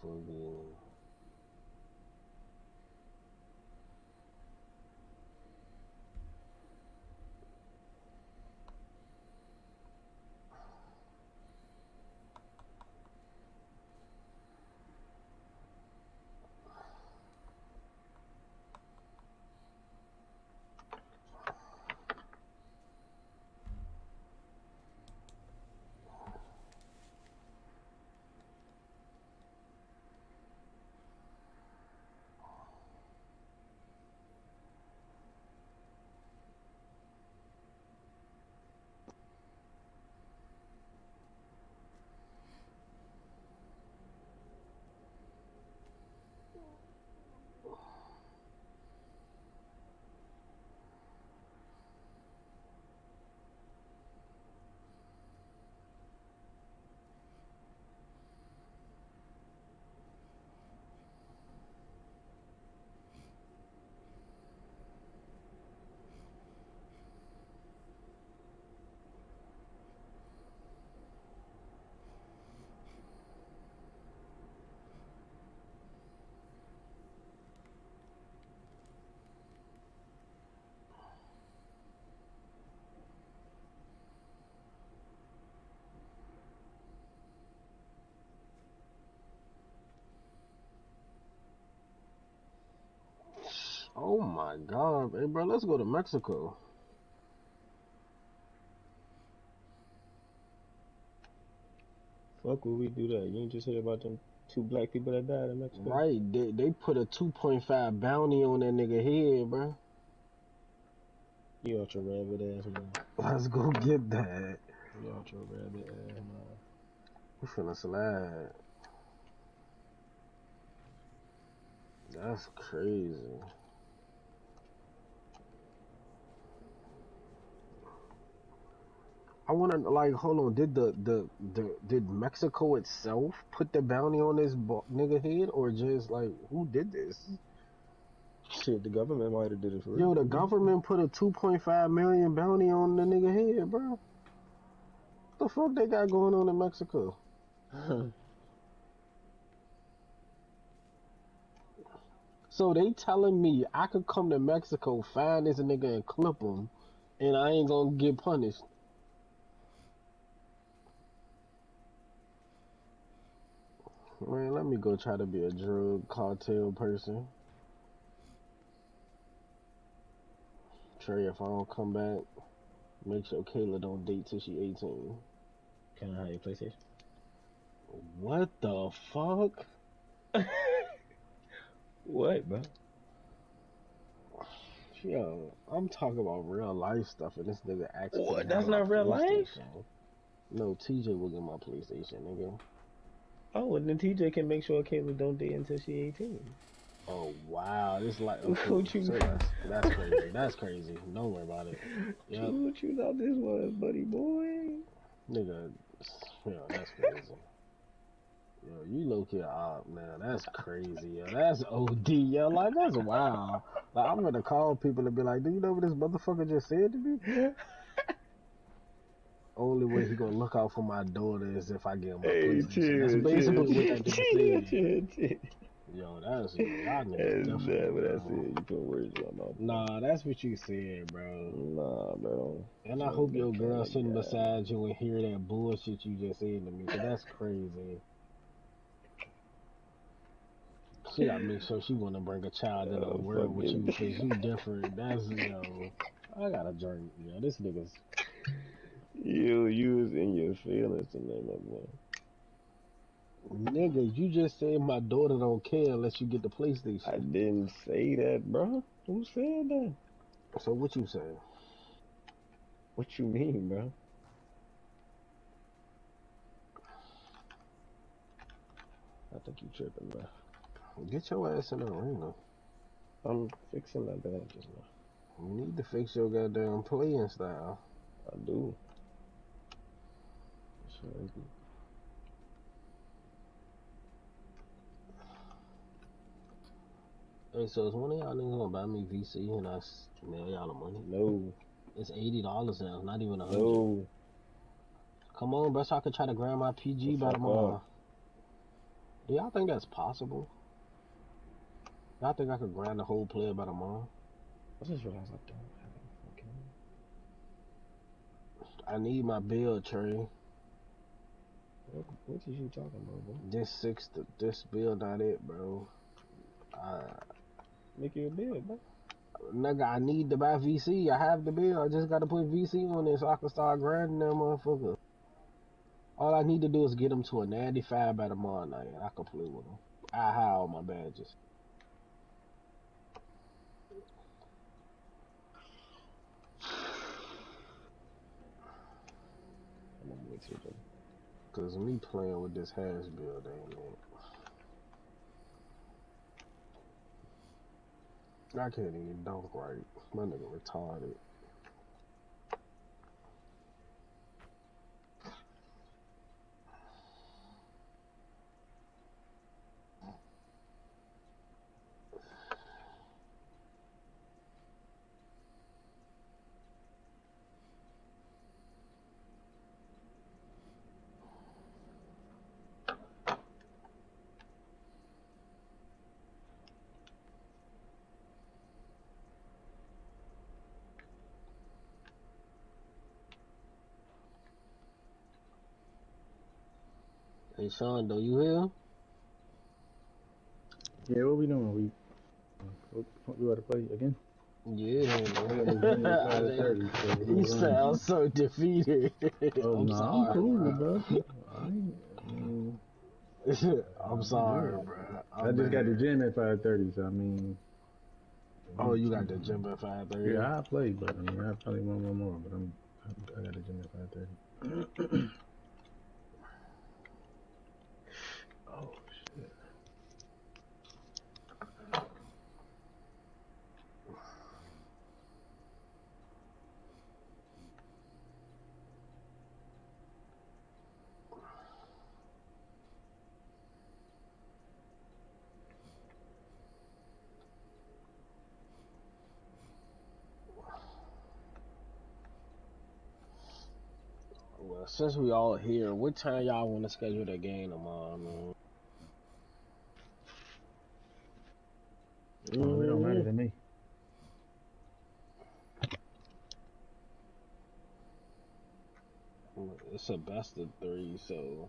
for being. Oh my god, hey bro, let's go to Mexico. Fuck would we do that? You ain't just hear about them two black people that died in Mexico? Right, they they put a two point five bounty on that nigga head, bro. You out your rabbit ass, man. Let's go get that. You out your rabbit ass, man. We finna slide. That's crazy. I wanna like, hold on. Did the, the the did Mexico itself put the bounty on this bo- nigga head, or just like who did this? Shit, the government might have did it for Yo, real. the government put a two point five million bounty on the nigga head, bro. What the fuck they got going on in Mexico? So they telling me I could come to Mexico, find this nigga and clip him, and I ain't gonna get punished. Man, let me go try to be a drug cartel person. Trey, if I don't come back, make sure Kayla don't date till she 18. Can I have your PlayStation? What the fuck? What, bro? Yo, I'm talking about real life stuff, and this nigga actually. What? That's not real life? No, TJ will get my PlayStation, nigga. Oh, and then TJ can make sure Kayla don't date until she 18. Oh wow, this like What you- so that's, that's crazy. That's crazy. Don't worry about it. Yep, What you thought this was, buddy boy? nigga. Yo, that's crazy. Yo, you low key op, man. That's crazy, yo. That's OD, yo. Like that's wild. Like I'm gonna call people and be like, "Do you know what this motherfucker just said to me?" Only way he gonna look out for my daughter is if I give him a Hey, chill, That's chill, basically what that chill, chill, chill. Yo, that's y'all niggas That's definitely not what I said. You put words in my. Nah, that's what you said, bro. Nah, bro. And I hope your girl sitting guy. beside you and hear that bullshit you just said to me, 'cause that's crazy. She gotta make sure she wanna bring a child into the Oh, world with you, 'cause you different. That's, you know, I gotta drink. Yeah, this nigga's. You, you was in your feelings tonight, my boy. Nigga, you just said my daughter don't care unless you get the PlayStation. I didn't say that, bro. Who said that? So what you saying? What you mean, bro? I think you tripping, bro. Get your ass in the arena. I'm fixing that bad just now. You need to fix your goddamn playing style. I do. Hey, so is one of y'all niggas gonna buy me VC and I mail y'all the money? No, It's eighty dollars now, not even a hundred. no. Come on, bro, so I could try to grab my PG by fuck tomorrow. Do y'all think that's possible? Y'all think I could grind the whole player by tomorrow? I just realized I don't have a fucking. I need my bill, Trey. What, what is you talking about, bro? This six, this bill not it, bro. Uh, Make you a bid, bro. nigga, I need to buy VC. I have the bill. I just gotta put VC on it so I can start grinding that motherfucker. All I need to do is get them to a 95 by tomorrow night, and I can play with them. I have all my badges. I'm gonna wait till then. Cause me playing with this hash build ain't it. I can't even dunk right. My nigga retarded. Hey Sean, do you here? Yeah, what we doing? We what, we about to play again? Yeah, you sound so defeated. Oh, I'm, no, sorry, I'm cool, bro. bro. I, am sorry, bro. I i just got the gym at 5:30, so I mean. Oh, you got the gym at 5:30. Yeah, I play, but I mean, I probably want one more, but I'm I got the gym at 5:30. since we all here, what time y'all want to schedule the game tomorrow, man? Oh, it don't matter to me. It's a best of three, so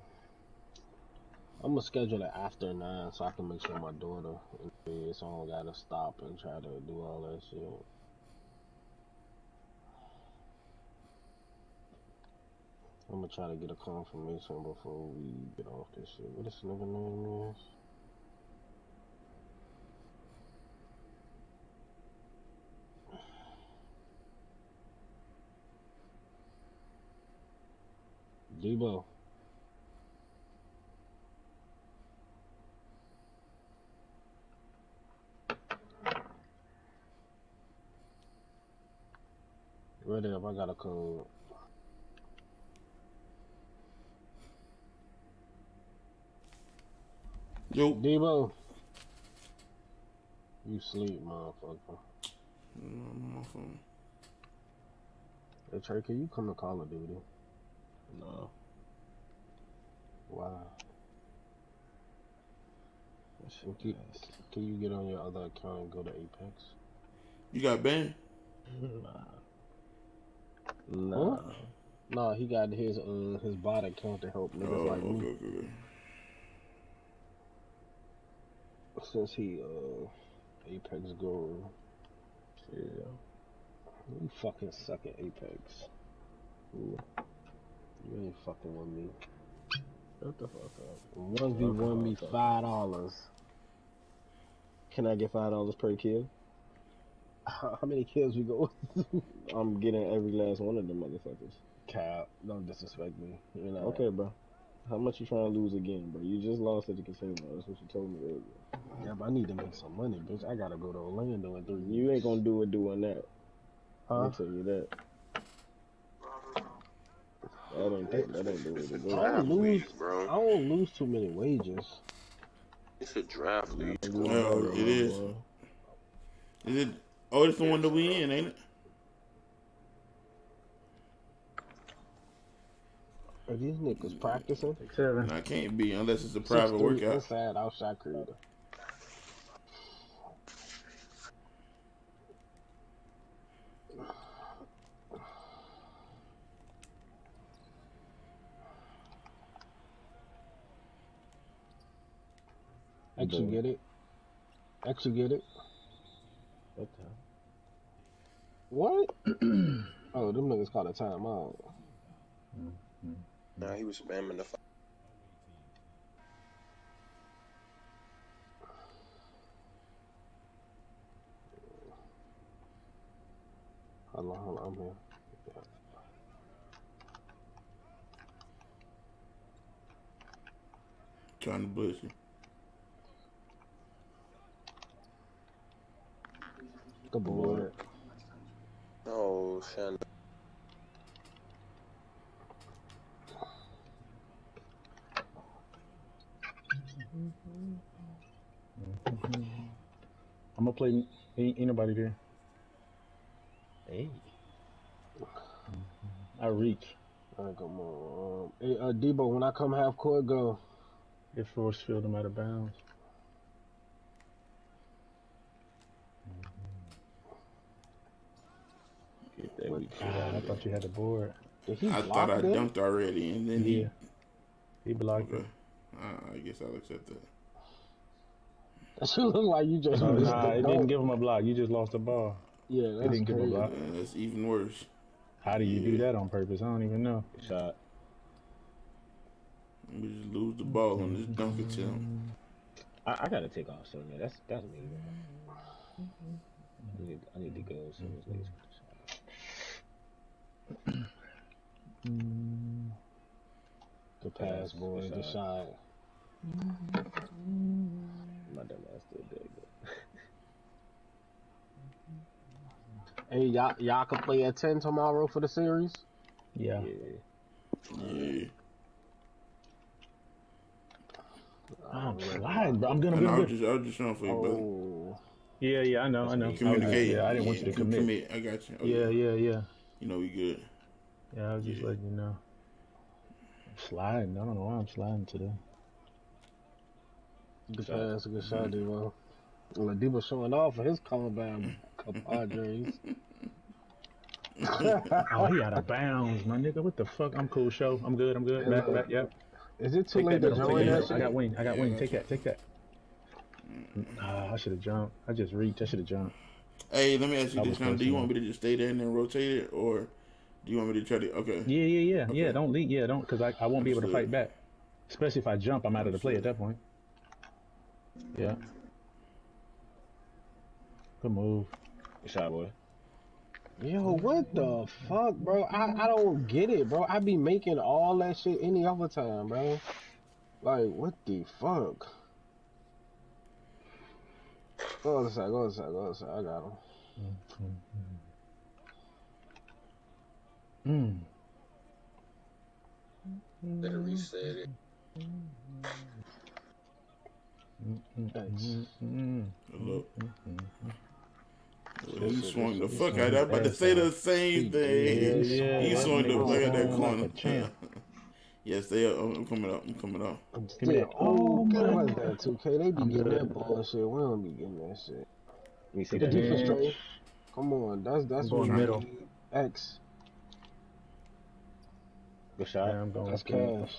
I'm gonna schedule it after nine so I can make sure my daughter bed, so I don't gotta stop and try to do all that shit. I'm gonna try to get a confirmation before we get off this shit. What this nigga name is? Debo. Ready up, I got a code. Yo. Debo. You sleep, motherfucker. I'm on my phone. Hey, Trey, can you come to Call of Duty? No. Why? Can you, can you get on your other account and go to Apex? You got banned? Nah. Nah. No, he got his uh his bot account to help Oh, niggas like okay, me. okay, okay. Since he uh Apex Gold. Yeah. You fucking suck at Apex. Ooh. You ain't fucking with me. Shut the fuck up. One v one me five dollars. Can I get five dollars per kill? How many kills we go? I'm getting every last one of them motherfuckers. Cap, don't disrespect me. You know. Okay, bro. How much you trying to lose again, bro? You just lost at the casino. That's what you told me earlier. Yeah, but I need to make some money, bitch. I gotta go to Orlando in three You ain't gonna do it doing that. Huh? I'll tell you that. That ain't that ain't the way to I don't Draft lose. league, I bro. don't lose too many wages. It's a draft league. Well, it is. Is it? Oh, it's the one that we in, ain't it? Are these niggas practicing? Seven. No, it can't be unless it's a private 6'3" workout. Inside outside creator. Actually get it. Actually get it. What the? What? oh, them niggas called a timeout. Mm-hmm. Nah, he was spamming the. F- Hold on, hold on, I'm here. Trying to blitz you. Good board. oh, Shannon. I'm gonna play. Ain't, ain't nobody there. Hey. I reach. All right, come on. Um, hey, uh, Debo, when I come half court, go. If force field him out of bounds. Get that weak shit Ah, out I thought you had the board. I thought I that? dunked already, and then he. Yeah. He blocked Okay. it. Uh, I guess I'll accept that. That shit look like you just Oh, nah, the it didn't give him a block. You just lost the ball. Yeah, that's didn't give him a block. Uh, that's even worse. How do you Yeah. do that on purpose? I don't even know. Good shot. We just lose the ball and just dunk it to him. I, I gotta take off soon, man. That's that's me. I need I need to go as soon as they Good pass, boy. Good Good shot. Hey, y'all, y'all can play at 10 tomorrow for the series? Yeah. yeah. Yeah. I'm sliding, bro. I'm gonna I, be know, I was good. just, I was just trying for you, brother. Oh. Yeah, yeah, I know, I know. I was just- Communicate. yeah, I didn't want you to Yeah, commit. I got you. Oh, Yeah, yeah, yeah. You know we good. Yeah, I was just Yeah. letting you know. I'm sliding. I don't know why I'm sliding today. Good pass, good shot, Debo. Well, Debo showing off for his Columbine compadres. Oh, he out of bounds, my nigga. What the fuck? I'm cool, show. I'm good. I'm good. Back, back. Yep. Is it too Take late that. to middle. join Take that that. I got wing. I got Yeah, wing. Take that. Take that. Ah, I should have jumped. I just reached. I should have jumped. Hey, let me ask you I this was now. Do you want me to just stay there and then rotate it, or do you want me to try to? Okay. Yeah, yeah, yeah, yeah. Don't leave. Yeah, don't, because I, I won't be able to fight back. Especially if I jump, I'm out of the play at that point. Yeah. Good move. Good shot, boy. Yo, what the fuck, bro? I, I don't get it, bro. I be making all that shit any other time, bro. Like, what the fuck? Go other side, go other side, go other side. I got him. Mm. Better reset it. Thanks. Mm. Look. Yes, He swung the fuck out. I'm about to say the same thing. Yeah, yeah. He swung the nigga fuck out that corner. Like a champ. yes, they are. I'm coming up. I'm coming up. I'm Give still, oh, Oh, good. my What's that, 2K? They be I'm getting good. that bullshit. We don't be getting that shit. Let me see The defense Yeah. straight. Come on, that's that's I'm going what middle. X. Good shot. Yeah, I'm going That's cash.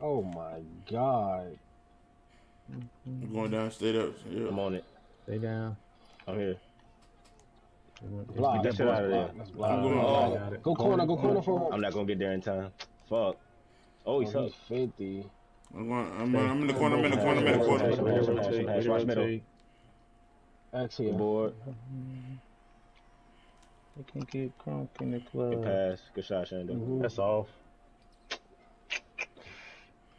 Oh my god. I'm going down, stay up. Yeah. I'm on it. Stay down. I'm here. Block. Get that shit out of there. block. Block. I'm going- Oh, I got it. Go corner, go corner for I'm not gonna get there in time. Fuck. Oh, he's Oh, up. 50. I'm going. I'm, I'm in the corner. I'm in the corner. I'm in the corner. watch middle. rotate. X Good here. board. We can get crunk in the Good club. pass. Good shot, Shandon. Mhm. That's off.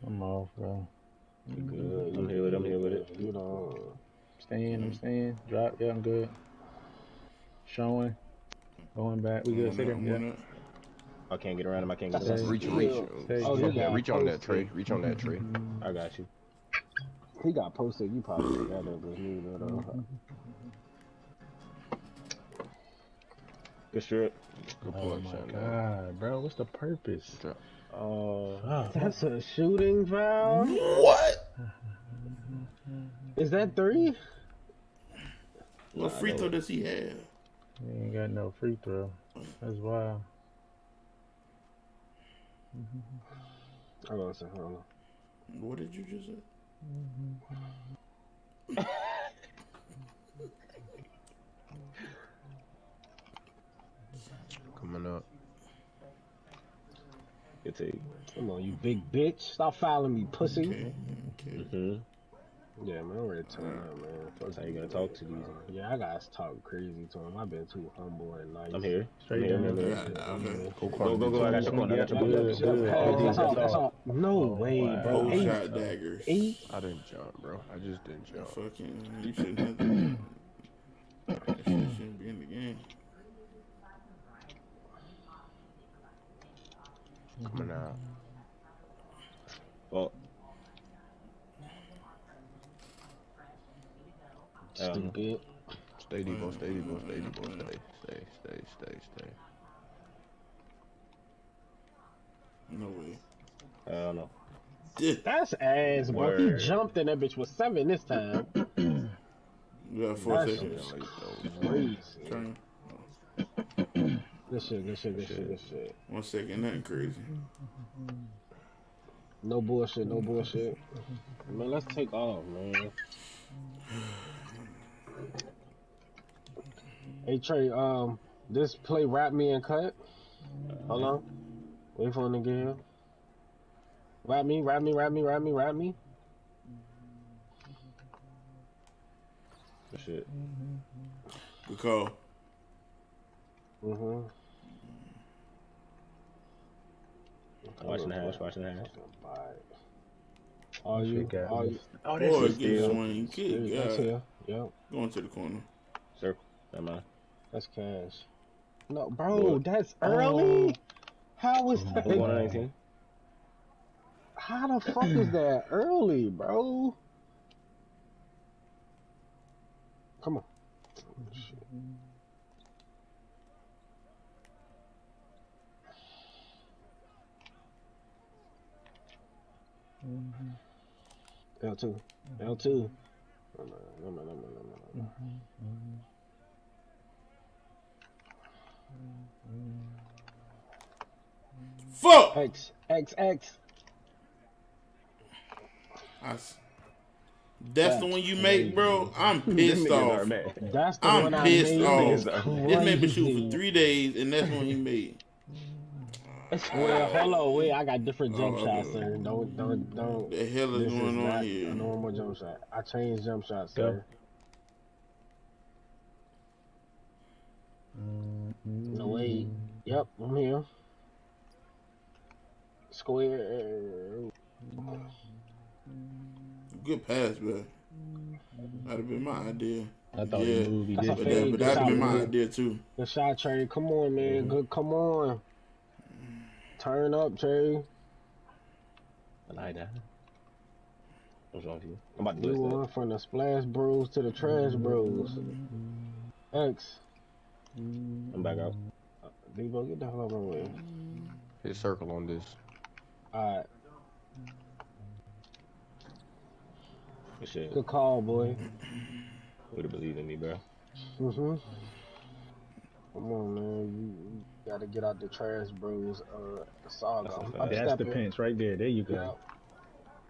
I'm off, bro. You good. I'm here with it. I'm here with it. You know, Staying, I'm staying. Drop, yeah, I'm good. Showing. Going back. We good. Stay there. I'm Yeah. I can't get around him. I can't get around him. reach. Hey, Oh, yeah, he got reach on that posted. tree. Reach on that tree. I got you. he got posted. You probably got it. Just knew that. Uh, Good strip. Good Oh my god, bro, what's the purpose? Oh, Fuck. That's a shooting foul. What? Is that three? What free throw does he have? He ain't got no free throw. That's wild. Hold on a second. Hold on. What did you just say? Coming up. Good take. Come on, you big bitch. Stop fouling me, pussy. Okay, okay. hmm Yeah, man, I'm ready to turn up, man. That's how you gonna talk to these. Yeah, I gotta talk crazy to him. I've been too humble and nice. I'm here. Straight I'm here, down. man. Yeah, okay. Go, Go, go, go. I got your corner. I got your Good, corner. good. Oh, that's all. That's all. all. No way, bro. Whole Eight, shot daggers. eight. I didn't jump, bro. I just didn't jump. Fucking, you shouldn't have to. Shouldn't be in the game. Coming out. Oh, Um, Stupid. Stay Debo, stay Debo, stay Debo, stay, stay, stay, stay, stay. No way. I don't know. That's ass, bro. He jumped and that bitch was seven this time. You got four That seconds. shit Late though. Crazy. Good shit, good shit, good shit, good shit. One second, nothing crazy. No bullshit, no bullshit. Man, let's take off, man. Hey Trey, um, this play wrap me and cut. Hold on. Wait for him to get here. Rap me, wrap me, wrap me, wrap me, rap me. Shit. Good call. Mm-hmm. Watching the hash, watching the hash. All you, Shit got all you. Oh, Boy, shit get swing. That's Kick. God. here. Yep, Going to the corner. Circle. Never mind. that's cash. No, bro, that's oh. early. How is oh, that? Who won 19? How the fuck is that early, bro? Come on. Oh, shit. Mm-hmm. L two, mm-hmm. L two. No, no, no, no, no, no, no, no. Fuck! X, X, X. I s- That's the one you make, bro. I'm pissed off. mad. That's the I'm one I pissed made. off. This man been shooting for three days, and that's when he made. Well, hold on, wait. I got different jump Oh, shots, okay. sir. Don't, don't, don't. The hell is This is going on not here? a normal jump shot. I changed jump shots, Go. sir. No wait. Yep, I'm here. Square. Good pass, bro. That'd have been my idea. I thought Yeah. he moved. He That's did a But, that, but that'd have been my idea too. The shot, Trey. Come on, man. Mm-hmm. Good. Come on. Turn up, Trey. I like that. What's wrong with you? I'm about to do this. went from the splash bros to the trash bros. X. I'm back out. Debo, get the hell out of my way. Hit circle on this. Alright. Good shit. Good call, boy. Would have believed in me, bro. Mm-hmm. Come on, man. You, you gotta get out the trash bros uh saga. That's a I'm. That's the stepping. pinch right there. There you go. Yeah.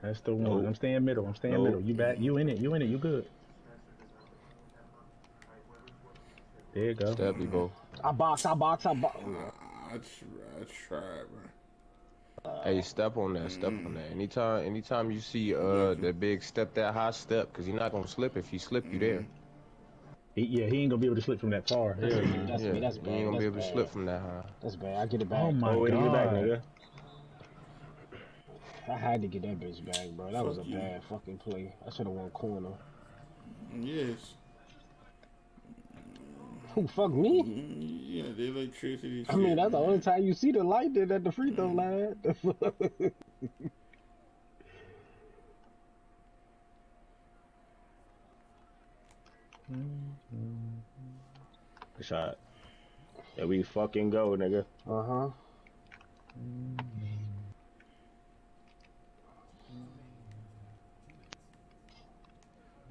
That's the one. Nope. I'm staying middle. I'm staying Nope. middle. You back. You in it. You in it. You good. There you go. Step Debo. I box, I box, I box. I, I, try, I tried, bro. Hey, step on that. Step on that. Anytime, anytime you see uh that big step, that high step, cause you're not gonna slip. If you slip, you there. He, yeah, he ain't gonna be able to slip from that far. That's Hell yeah. that's yeah, me, that's you bad. ain't gonna be that's able to slip from that high. That's bad. I get it back. Oh my Oh, wait, you back, god. nigga. I had to get that bitch back, bro. That was a you. bad fucking play. I should have won corner. Yes. Who fuck me? Mm, Yeah, the electricity. I mean, shit, that's the only time you see the light there at the free throw line. Good shot. There we fucking go, nigga. Uh huh.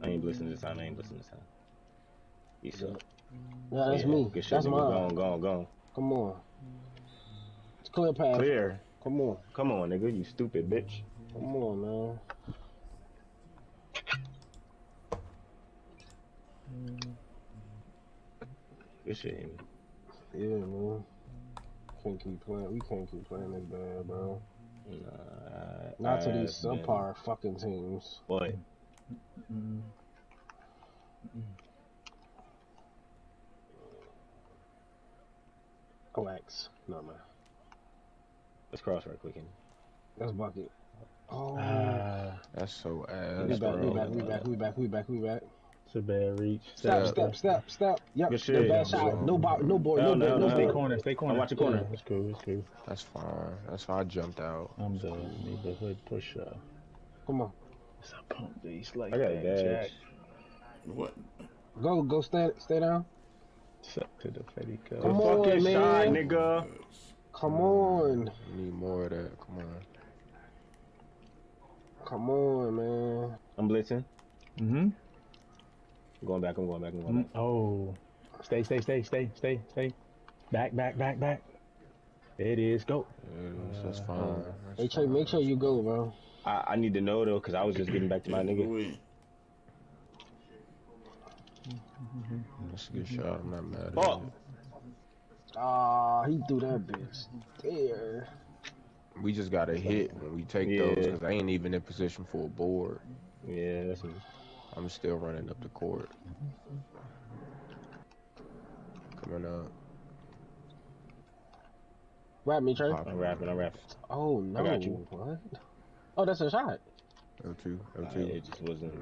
I ain't listening this time. I ain't listening this time. You suck. Yeah, that's Yeah, me. Good shit, That's nigga. mine. Go on, go on. Come on. It's clear path. Clear. Come on. Come on, nigga. You stupid bitch. Come on, man. Good shit, Amy. Yeah, man. Can't keep playing. We can't keep playing this bad, bro. Nah, Not to I- these man. subpar fucking teams. What? Coax. No, man. Let's cross right quick. Amy. That's bucket. Oh. Ah, That's so we ass, back, we back, we back, we back, we back, we back. It's a bad reach. Step, Yeah. step, step, step. Yep. Good Good shit. bad shot. No bo- no board, No, no, no, board, no, no. Stay board. corner, stay corner. watch the corner. That's cool, that's cool. That's fine. That's why I jumped out. I'm the neighborhood pusher. Come on. It's a pump beast like I got that, badge. Jack. What? Go, go, stay, stay down. Suck to the Fetty Good Come on, fucking man. shot, nigga. Come on. Need more of that. Come on. Come on, man. I'm blitzing. Mm-hmm. I'm going back. I'm going back. I'm going back. Mm, oh. Stay, stay, stay, stay, stay, stay. Back, back, back, back. There it is. Go. Yes, that's uh, fine. Uh, that's Hey, Trey, fine. make sure you go, bro. I, I need to know though, cause I was just getting back to my nigga. in. Mm-hmm. That's a good shot. I'm not mad at Fuck. it. Ah, he threw that bitch there. We just got to hit when we take Yeah. those because I ain't even in position for a board. Yeah, that's me. I'm still running up the court. Coming up. Rap me, Trey. I'm rapping. I'm rapping. Oh no. got you. What? Oh, that's a shot. O2. Uh, O2. it just wasn't.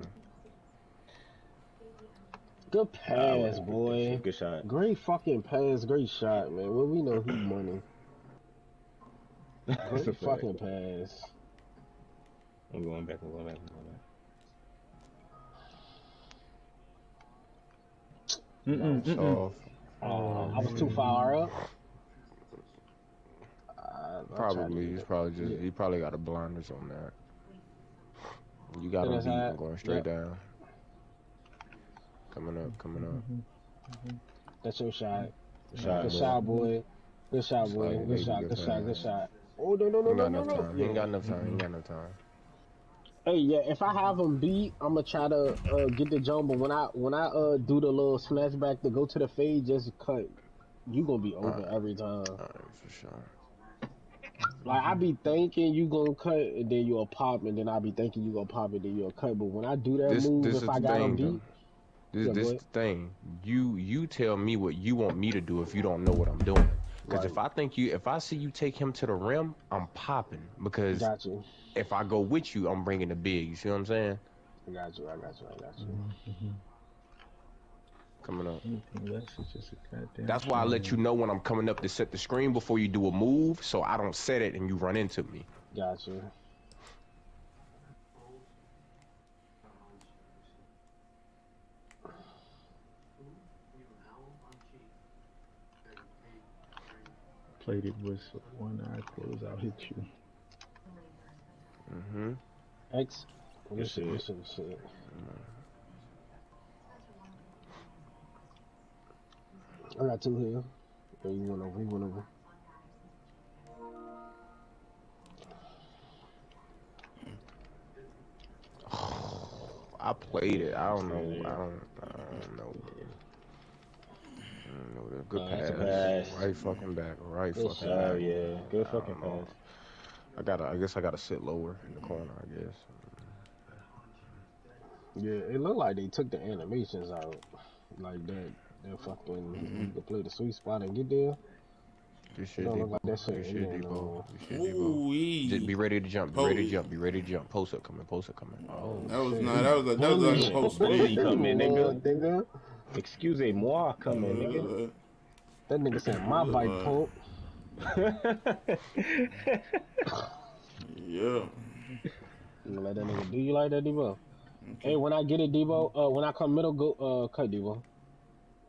Good uh, pass, boy. Good shot. Great fucking pass, great shot, man. Well, we know who money. That's a Great fact. fucking pass. I'm going back. I'm going back. I'm going back. Mm-mm. off. Oh, I was too far up. Uh, I'll try to Probably. He's probably just. Yeah. He probably got a blinders on that. You got To him the beat and going straight Yep. down. Coming up. Coming up. That's your shot. Shot, Good shot, boy. Good shot, boy. Slide, Good baby, shot. good Good shot. Good shot. Oh no no no no no no. time. He ain't got enough time. He ain't got enough time. Hey, yeah, if I have him beat, I'm gonna try to uh, get the jump. But when I when I uh do the little snatch back to go to the fade, just cut. You gonna be over Alright. every time. Alright, for sure. Like I be thinking you gonna cut and then you'll pop, and then I be thinking you gonna pop and then you'll cut. But when I do that This, move, this if I got him thing, beat, This, Yeah, this the thing. You you tell me what you want me to do if you don't know what I'm doing. Because if I think you, if I see you take him to the rim, I'm popping. Because got you, if I go with you, I'm bringing the big. You see what I'm saying? I got you, I got you, I got you. Mm-hmm, mm-hmm. Coming up. Anything less is just a goddamn. That's why I let you know when I'm coming up to set the screen before you do a move, so I don't set it and you run into me. Got you. Played it with one eye closed. I'll hit you. Mm-hmm. X. Good Good shit, shit. good shit, good. I got two here. Yeah, you went over, you went over. I played it. I don't know. I don't. I don't know. I don't know. The good Uh, pass. pass. Right fucking back. Right Good fucking shot, back. Oh yeah, good fucking don't know. Pass. I gotta. I guess I gotta sit lower in the corner. I guess. Yeah, it looked like they took the animations out. Like that. That fucking, you could play the sweet spot and get there. Good shit, Don't look Debo. like that shit Good shit, Debo. no. Shit, Debo. Ooh-wee. Just be ready to jump. Be ready to jump. Be ready to jump. Post up coming. Post up coming. Oh. That was shit. not. That was a, that was Holy like a shit. post. Holy coming, nigga. nigga. Excuse moi, coming, nigga. Uh, That nigga said my bike Uh, pump. Yeah. You gonna let that nigga do you like that, Debo? Hey, when I get it, Debo, uh, when I come middle, go, uh, cut Debo.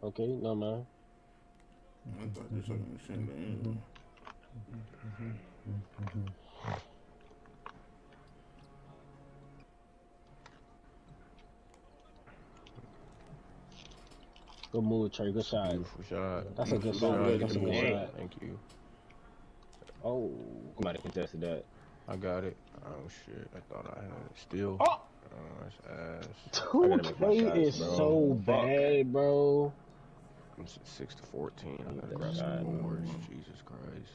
Okay, no man. I thought you were talking to Shane. Good move, Trey. Good shot. Beautiful shot. That's a good shot. shot. That's a good Good shot. Thank you. Oh, Somebody contested that. I got it. Oh shit! I thought I had it. Still. Oh! Oh, that's ass. gotta 2K shots, is bro. so Fuck. bad, bro. It's six to fourteen. I gotta That's grab some right. boards. Jesus Christ.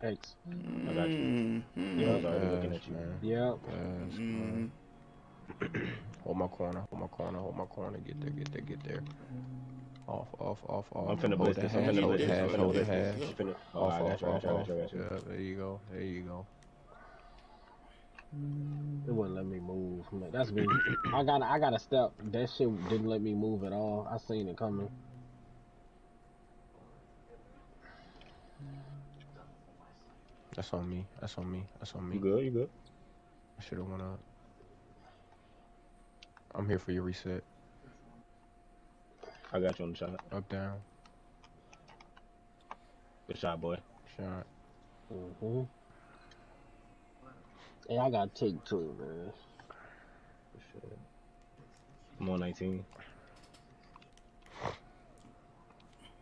thanks i got you. Mm-hmm. Yeah, I was already looking at you. man. Yep. Pass, Mm-hmm. man. Hold my corner. Hold my corner. Hold my corner. Get there. Get there. Get there. Off. Off. Off. Off. I'm finna hold blitz this. I'm finna Hold blitz this. I'm finna blitz this. hash. I'm finna- Off. Off. Off. got you. I Off. got you. I got you. Yeah. There you go. There you go. It wouldn't let me move. Man, that's me. I got. I got a step. That shit didn't let me move at all. I seen it coming. That's on me. That's on me. That's on me. You good? You good? I should have went up. I'm here for your reset. I got you on the shot. Up, down, Good shot, boy. shot. hmm Hey, I got take two, man. Good shit. I'm on 19.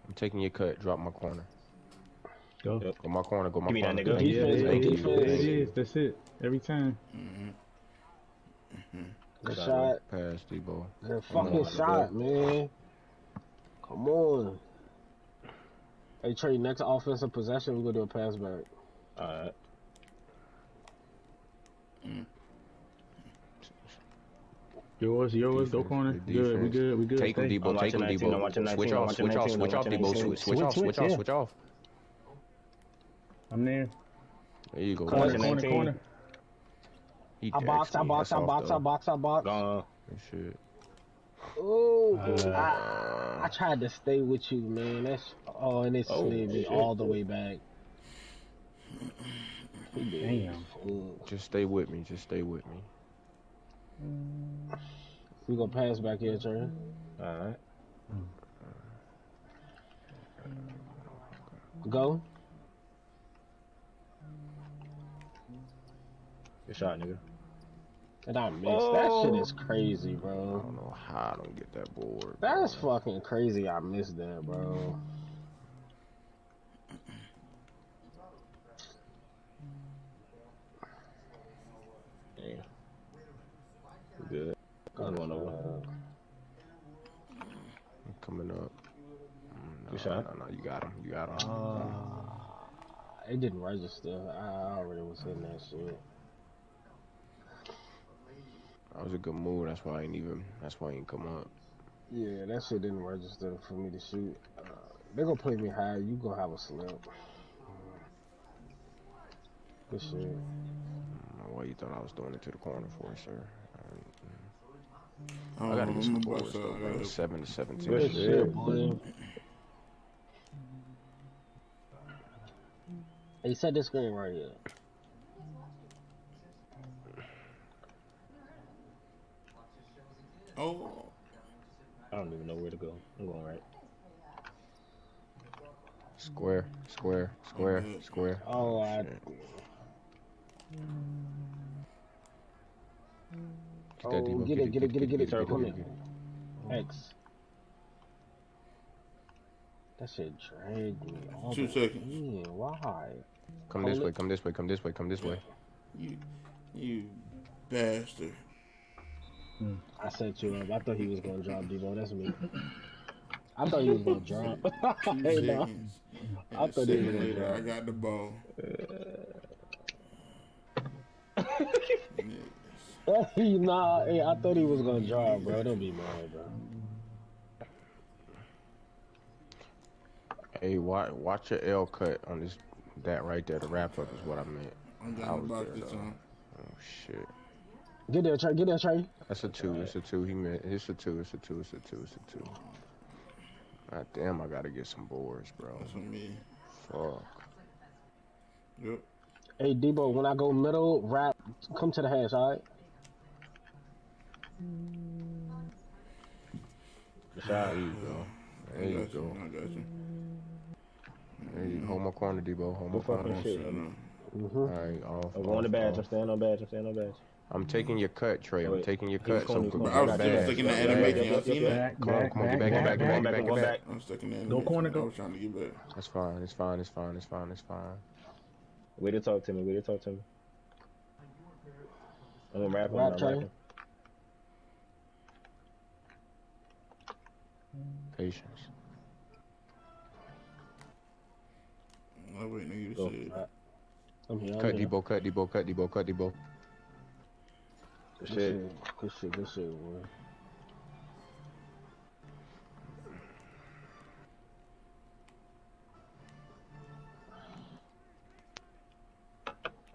I'm taking your cut. Drop my corner. Go. Yep. Go my corner. Go my Give me that corner. nigga. Thank you. Defense, Thank you. defense. It you. That's it. Every time. Mm-hmm. Good Shot, shot. Pass, Debo. Good fucking shot, man. Come on. Hey Trey, next offensive possession, we're gonna do a pass back. Alright. Mm. Yours, yours. Go corner. good Good. We good. We good. Take him, Stay. Debo. Take him, watching 19, Debo. Switch off. Switch off. Switch off, watching Debo. Switch switch off. Switch, Switch off. switch, Switch off. I'm there. There you go. Corner, corner, corner. I box, I box, I box, I box, I box. Gone. Good shit. Ooh, Uh, I, I tried to stay with you, man. That's oh, and it Oh, slid me all the way back. Damn. Ooh. Just stay with me. Just stay with me. We gonna pass back here, Trey. Alright. Go. Good shot, nigga. And I missed. That shit is crazy, bro. I don't know how I don't get that board. That's bro. fucking crazy. I missed that, bro. Damn. Good. I'm going over. I'm coming up. No, Good shot. No, no, you got him. You got him. Uh, it didn't register. I already was in that shit. That was a good move. That's why I ain't even. That's why I ain't come up. Yeah, that shit didn't register for me to shoot. Uh, they gonna play me high. You gonna have a slip. Good shit. I don't know why you thought I was doing it to the corner for, sir. I, I gotta get some boards though, bro. Seven to seventeen. Good Good shit. shit, boy. Hey, set this screen right here. Oh, I don't even know where to go. I'm going right. Square, square, square, square. Oh, I- Shit. Get Oh, that, Debo. get it, get it, get it, get it. Sir, Come come here. X. That shit dragged me all Two seconds. in. Why? Come this way. Come this way. Come this way. Come this way. you, you bastard. I set you up. I thought he was gonna drop Debo. That's me. I thought he was gonna drop. Hey, nah. seconds. I thought he was gonna later, drop. I got the ball. nah, hey, I thought he was gonna drop, bro. Don't be mad, bro. Hey, watch, watch your L cut on this. That right there. The wrap up is what I meant. I I got the was box there, this though. time. Oh shit. Get there, Trey. Get there, Trey. That's a two. It's a two. He meant. It's a two. It's a two. It's a two. It's a two. God damn, I gotta get some boards, bro. That's on me. Fuck. Yep. Hey, Debo, when I go middle, wrap, come to the hash, alright? There you go. There you go. I got you. There you hold my corner, Debo. Hold my corner. shit. Mm-hmm. All right, off. I'm going to off, badge. I'm staying on badge. I'm staying on badge. I'm taking your cut, Trey. I'm taking your cut. So corner, he's go corner. I was back. still Back. stuck in the Back. animation. Back. Y'all seen that? Back, Come on, back, come on, get back, back, back, get back, back, get back, Going get back. back. I'm stuck in the Go animation. corner, I go. was trying to get back. That's fine. It's fine. It's fine. It's fine. It's fine. Way to talk to me. Way to talk to me. I'm gonna rap. Rap, I'm Trey. rapping. Patience. Oh, I'm waiting on you to Go. say it. I'm here. I'm Cut here. Debo. Cut Debo. Cut Debo. Cut Debo. Good Good shit. shit. Good shit. Good shit, boy.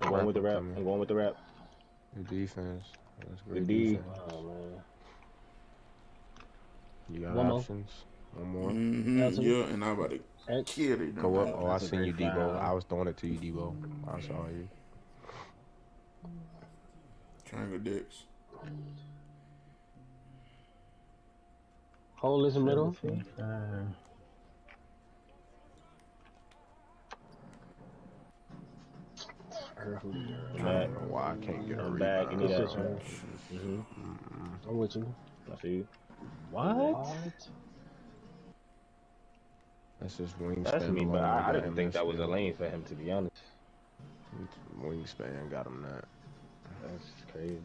I'm going with the rap. I'm going with the rap. Good defense. That's Good great D. defense. Oh man. You got One more. options. One more. Mm-hmm. Yeah, and I'm about to X. kill it. Go up. Oh, I That's a seen you, great Debo. foul. I was throwing it to you, Debo. I saw you. Triangle dicks. Hole is in the middle. Uh, I'm back. don't know why I can't get a I'm back. Give me rebound. that. Good shit. Mm-hmm. I'm with you. I see you. What? That's just wingspan. That's me, but. I, I didn't think that was a lane for him, to be honest. Wingspan got him that. That's crazy.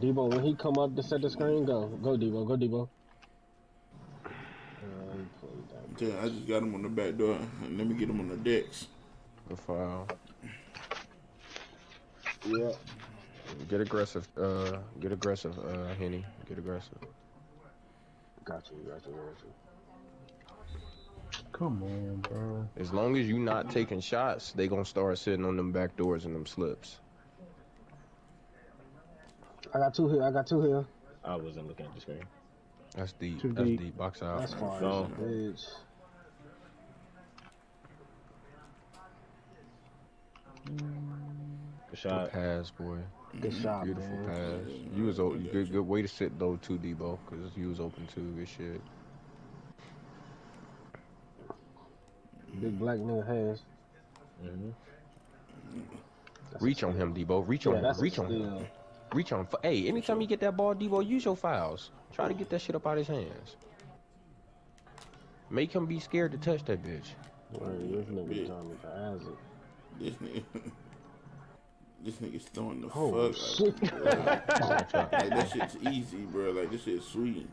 Debo, when he come up to set the screen, go. Go, Debo. Go, Debo. Uh, he played that. Tell you, I just got him on the back door. Let me get him on the decks. Good foul. Yeah. Get aggressive. Uh, get aggressive. Uh, Henny. Get aggressive. Got you. Got you. Got you. come on, bro. As long as you not taking shots, they gonna start sitting on them back doors and them slips. I got two here. I got two here. I wasn't looking at the screen. That's deep. Too That's deep. deep. Box out. That's fine. No. Bitch. Good shot. Good pass, boy. Good shot, Beautiful man. pass. You was o- good. Good way to sit though too, Debo, because you was open too. Good shit. Big black nigga has. Mm-hmm. Reach on steal. him, Debo. Reach Yeah, on him. Reach on him. Steal. Reach on him. Hey, anytime you get that ball, Debo, use your fouls. Try to get that shit up out his hands. Make him be scared to touch that bitch. Word, This nigga Tommy Isaac. This nigga. This nigga's throwing the Oh fuck. shit. Like, like that shit's easy, bro. Like this shit's sweet.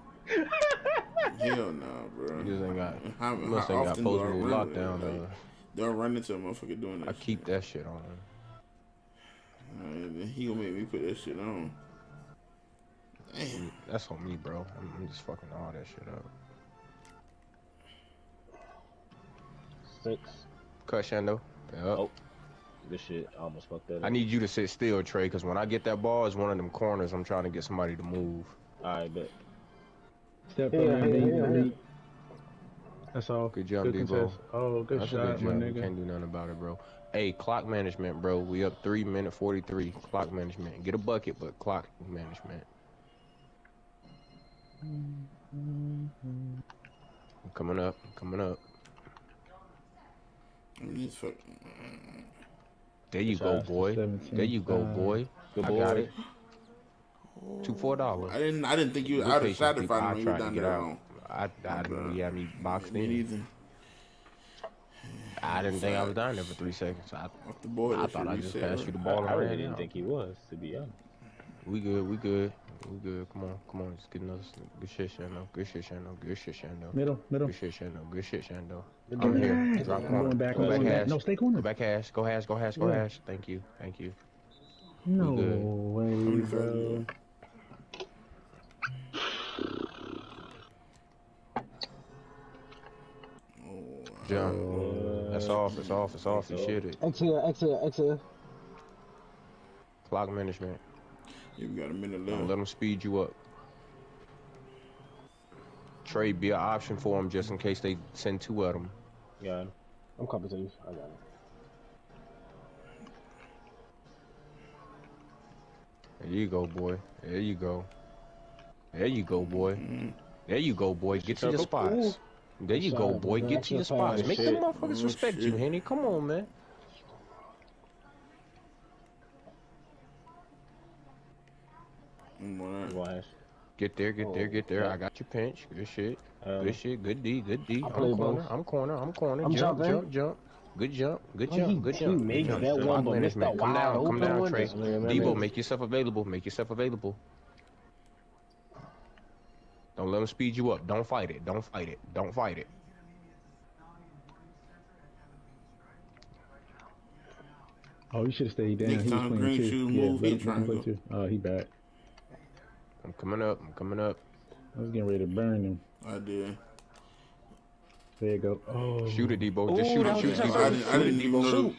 Hell nah, bro. You just ain't got. How, must how ain't got often do I post run? lockdown. Like, don't run into a motherfucker doing that. I keep that shit on. Shit. Uh, he gonna make me put that shit on. Damn. That's on me, bro. I'm, I'm just fucking all that shit up. Six. Cut Shando. Yep. Oh. Good shit. Almost fucked that up. I need you to sit still, Trey, because when I get that ball, it's one of them corners. I'm trying to get somebody to move. Alright, bet. Step Yeah, around, yeah, D, yeah. That's all. Good job, Good Debo. contest. Oh, good That's a shot, good my job. You nigga. can't do nothing about it, bro. Hey, clock management, bro. We up three minute forty three. Clock management. Get a bucket, but clock management. Coming up. Coming up. I mean, this fuck. There you go, boy. There you go, boy. Good I boy. got it. Two four dollars. I didn't. I didn't think you. I'd have shot if. I I knew you tried were to get there out. alone. I, I didn't know you had me boxed Me neither. I didn't think I was down there for three seconds. I, Off the board. I thought I just reset, passed you the huh? ball I and really didn't think he was, to be honest. We good, we good, we good. Come on, come on, just get another s- good shit, Shando. Good shit, Shando. Good shit, Shando. Middle, middle. Good shit, Shando. Good shit, Shando. Good I'm here. Drop I'm corner. going back. Go I'm back going hash. No, stay Go corner. back hash. Go hash. Go hash. Go Yeah. hash. Thank you. Thank you. No way, many bro. Oh, Jump. That's off. It's off. It's off. You shit it. X here. X here. X here. Clock management. yeah, we got a minute Don't left. let them speed you up. Trade be an option for them just in case they send two of them. Got him. I'm coming to you. I got it. There you go, boy. There you go. There you go, boy. Mhm. There you go, boy. Get to the Circle. spots. There you go, boy. Get to your spots. Make them motherfuckers Oh, respect you. Henny. Come on, man. Get there, get there, Oh, get there. I got your pinch. Good shit. Um, Good shit. Good D. Good D. I'm corner. I'm corner. I'm corner. Jump, jump, jump. Good jump. Good Oh, jump. he- Good jump. good jump. that one, but man, missed that Come down. Come down. Trey. That's- man, man, Debo, make yourself available. Make yourself available. Don't let him speed you up. Don't fight it. Don't fight it. Don't fight it. Oh, you should have stayed down. Next he was playing Green too. Shoe yeah, move, let him- let him trying to play too. Oh, he back. I'm coming up. I'm coming up. I was getting ready to burn him. I did. There you go. Oh, Shoot it, Debo. Just Ooh, shoot that it. Shoot it, Debo. I didn't, I Shoot didn't even Debo. know.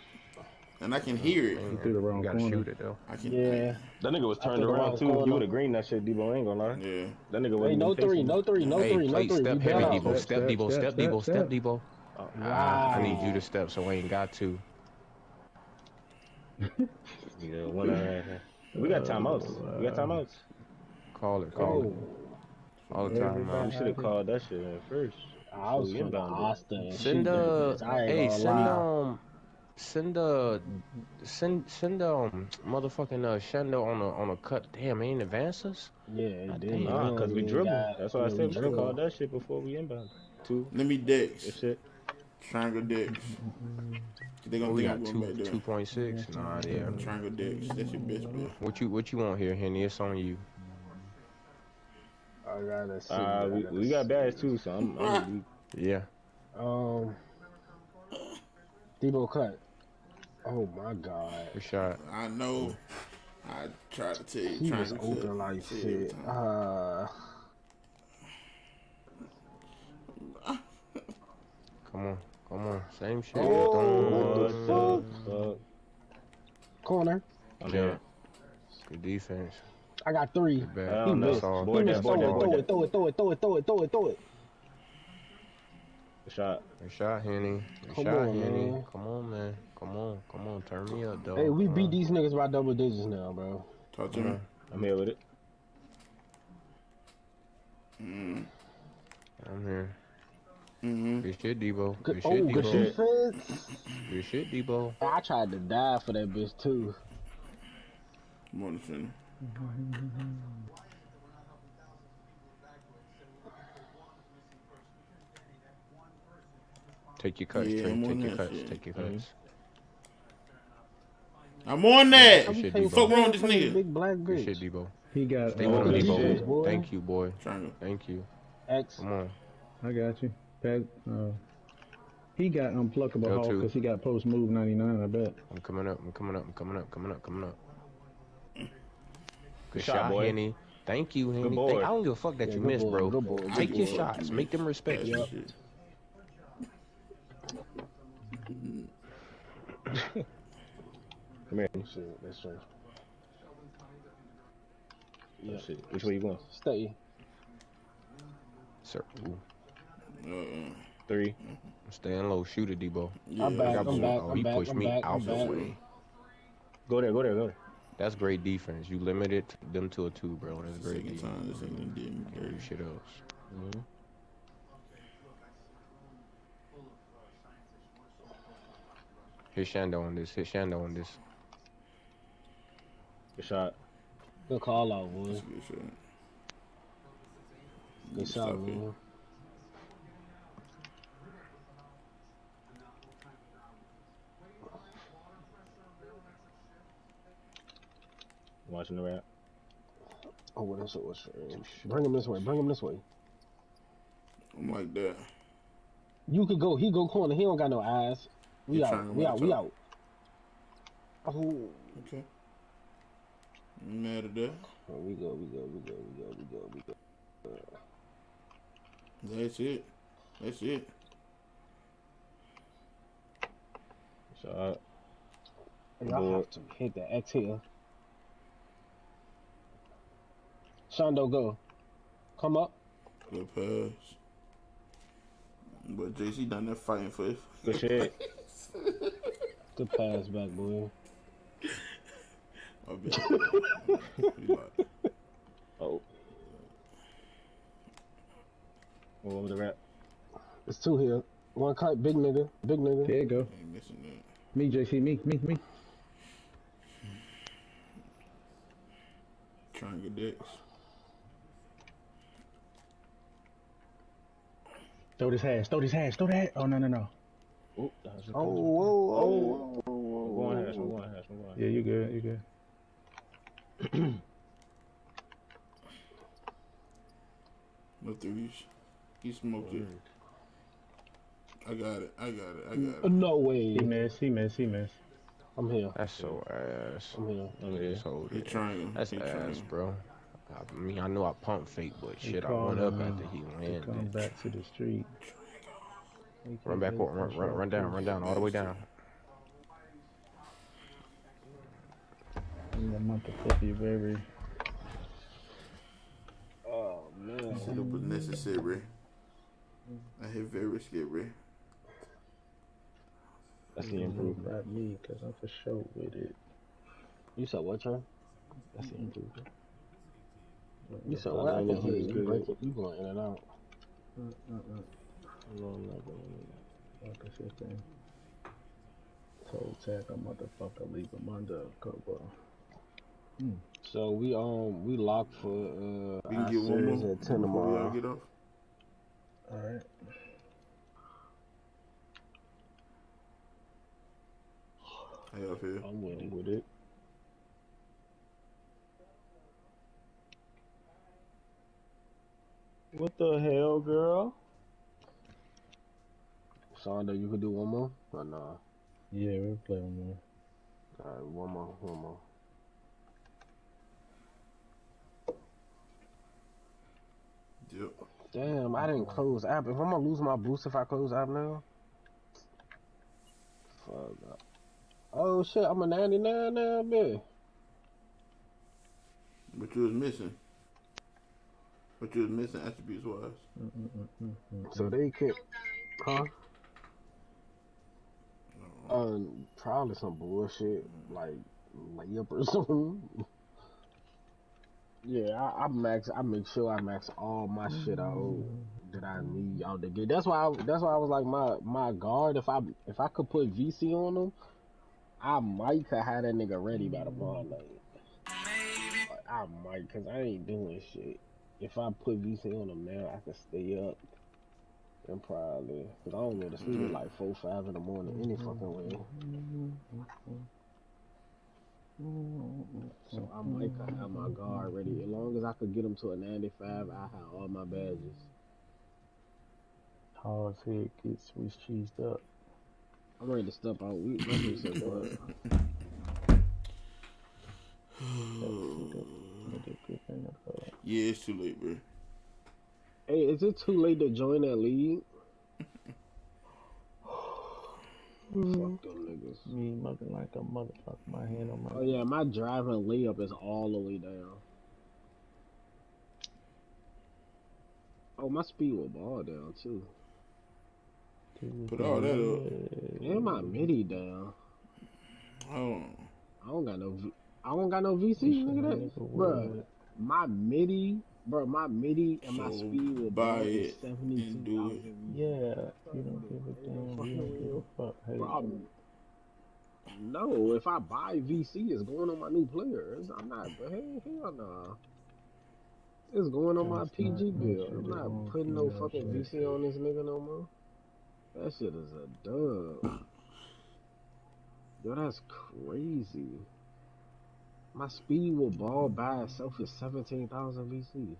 And I can hear it. He threw the wrong You gotta corner. shoot it though. I can. Yeah. That nigga was turned around too. If you would have green that shit, Debo ain't gonna lie. Yeah. That nigga wasn't no three, no three, no Hey, three, no three. step heavy. Debo. Step, Step, step, Debo. step, Step, Debo. step, Step, step. Debo. Oh, Ah, I need you to step, so I ain't got to. Yeah, one eye. We got timeouts. We got timeouts. Call it. Call it. Oh, All the time, We man. should have called that shit in first. I was So we finna inbounded. Asta and Send shoot uh. I ain't hey, send lie. um, send uh, send send um, motherfucking uh, Shendo on a on a cut. Damn, ain't advance us. Yeah, it God did. damn. Nah, don't cause we really dribble. got- That's why I said we we should dribble. called that shit before we inbound. Two. Let me Dex. That shit. Triangle Dex. They gonna Oh, we got I'm going two back there. two point six. Nah, yeah. Triangle Dex. That's your best bet. What you what you want here, Henny? It's on you. I gotta see. Uh, we, gotta we got see. bags too, so I'm. I'm Yeah. Um, Debo cut. Oh my God, Good shot. I know. I tried to tell you. he was triangle open cut. like Tell you every shit. Uh, Come on. Come on. Same shit. Oh, what the fuck? corner. I mean, Yeah. Good defense. I got three. Good I bad. don't know. That's all. Boy, He missed. boy, Throw it, boy, throw that. it, throw it, throw it, throw it, throw it, throw it, throw it. Good shot. Good shot, Henny. Good Come shot, on, Henny. man. Come on, man. Come on. Come on. Turn me up, though. Hey, we Come beat these niggas by double digits now, bro. Talk to me. I'm here with it. Mm. I'm here. Mm-hmm. Good shit, Debo. Good, Good oh, shit, good Debo. defense. Good shit, Debo. I tried to die for that bitch too. Come on, Take your cuts, Yeah, Trey. I'm on Take your cuts. Take your cuts. I'm on that. Good shit, Hey, Debo. Fuck wrong with this nigga? Big black Good shit, bitch. Debo. He got. Stay with him, good Debo. Thank you, boy. Thank you. X. Come on. I got you. Pat, uh, he got unpluckable Go Hawk because he got post move 99. I bet. I'm coming up. I'm coming up. I'm coming up. Coming up. Coming up. Good shot, shot, boy. Henny. Thank you, Henny. boy. Thank- I don't give a fuck that Yeah, you good missed, boy, bro. good boy, Take good your boy. shots. Make them respect you. That's the shit. Come here. Shit, that's true. Yeah. Shit. Which way you going? Stay. Sir, ooh, Uh-uh. Three. I'm staying low. Shoot it, Debo. Yeah. I'm back. I'm back. Oh, I'm he back. pushed I'm me back. out I'm the way. Go there. Go there. Go there. That's great defense. You limited them to a two, bro. That's great Second defense. time this nigga done did me Do dirty. shit else. Mm-hmm. Hit Shando on this. Hit Shando on this. Good shot. Good call out, boy. That's a good shot. Good Stop shot, it. man. Watching the rap. Oh, what else it was? Bring him this way. Bring him this way. I'm like that. You could go. He go corner. He don't got no eyes. We He out. We out. We out. Oh, Okay. I'm mad at that. Oh, we go. We go. We go. We go. We go. We go. That's it. That's it. Shot. Y'all Boy. have to hit the X here. Shondo, go. Come up. Good pass. But JC done that fighting for it. Good shit. Good pass back, boy. I bet. He like, Oh. two here. One cut, big nigga, big nigga. There you go. Ain't missing that. Me, JC, me, me, me. Triangle decks. Throw this hash, throw this hash, throw that. Oh, no, no, no. Oop, that Oh, one. whoa, whoa, whoa, whoa, whoa, I'm going hash. I'm hash. Yeah, you good, you good. No threes. He smoked it. I got it. I got it. I got it. No way. He missed, he missed, he missed. I'm here. That's so ass. I'm here. I'm here. So He triangle. that's he ass, triangle. bro. I mean, I know I pump fake, but He shit, I went up him, after he He landed. come back to the street. Run back, run, run, run, run down, run down, all the way down. In the month of February. Oh man. Said it was necessary. I hit very scary. That's the improvement. Not me, because I'm for sure with it. You said what, Trey? That's the improvement. You said I what? I know can this hear is you. good. breaking- You going in and out. Fuck a system. Toe tag a motherfucker, leave him under cover. So we um we locked for uh We our can get one more at ten before y'all tomorrow. get off. Alright. How y'all feel? I'm with it. With it. What the hell, girl? Sonda, you could do one more? Or nah? Yeah, we'll play one more. Alright, one more, one more. Yep. Damn, I didn't close app. If I'm gonna lose my boost if I close app now. Fuck. up. Oh shit, I'm a 99 now, man. What you was missing? What you was missing attributes wise? Mm-mm-mm-mm. So they kept, huh? Um, probably some bullshit like layup or something. Yeah, I, I max. I make sure I max all my shit out mm. that I need out the gate. That's why. I, that's why I was like my my guard. If I if I could put VC on them, I might could have that nigga ready by the ball lane. Like, I might, cause I ain't doing shit. If I put VC on them now, I can stay up and probably, cause I don't go to sleep at mm-hmm. like four, five in the morning any fucking way. Mm-hmm. Mm-hmm. So mm-hmm. I might could have my guard ready. As long as I could get him to a 95, I have all my badges. Hard's head gets Swiss cheesed up. I'm ready to step out. We, let me say, bro. Nigga, good thing I thought. Yeah, it's too late, bro. Hey, is it too late to join that league? Mm-hmm. Fuck them niggas. Me mugging like a motherfucker, my hand on my Oh yeah, my driving layup is all the way down. Oh, my speed with ball down too. Put all that up. And my midi down. Hold on. I don't got no. V- I don't got no VC. Look at that, bruh. My midi, bro. My midi and my speed will buy it seventy and do thousand. Yeah, you don't give a damn. You don't give a fuck. Hey, Problem. No, if I buy VC, it's going on my new players. I'm not. Hey, hell no. It's going on my That's not PG bill. I'm not putting no PL fucking shit. VC on this nigga no more. That shit is a dub. Yo, that's crazy. My speed with ball by itself is 17,000 VC.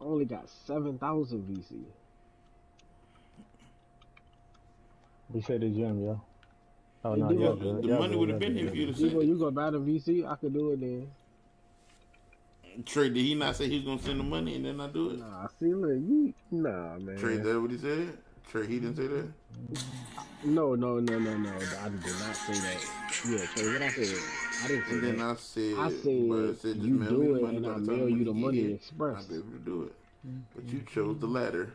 I only got 7,000 VC. we said the gym, yo. Oh Hey, no, Debo, y'all The, good. the Y'all money would have been here if you'd have Debo, sent you gonna buy the VC? I could do it then. Trey, did he not say he was gonna send the money and then I do it? Nah, see, look, you, nah, man. Trey, that what he said? Trey, he didn't say that? No, no, no, no, no. I did not say that. Yeah, Trey, what I said? I didn't say And then. I said, I said, but I said you do it and I the time mail you the money here, express. I'll be able to do it. Mm-hmm. But you chose the latter.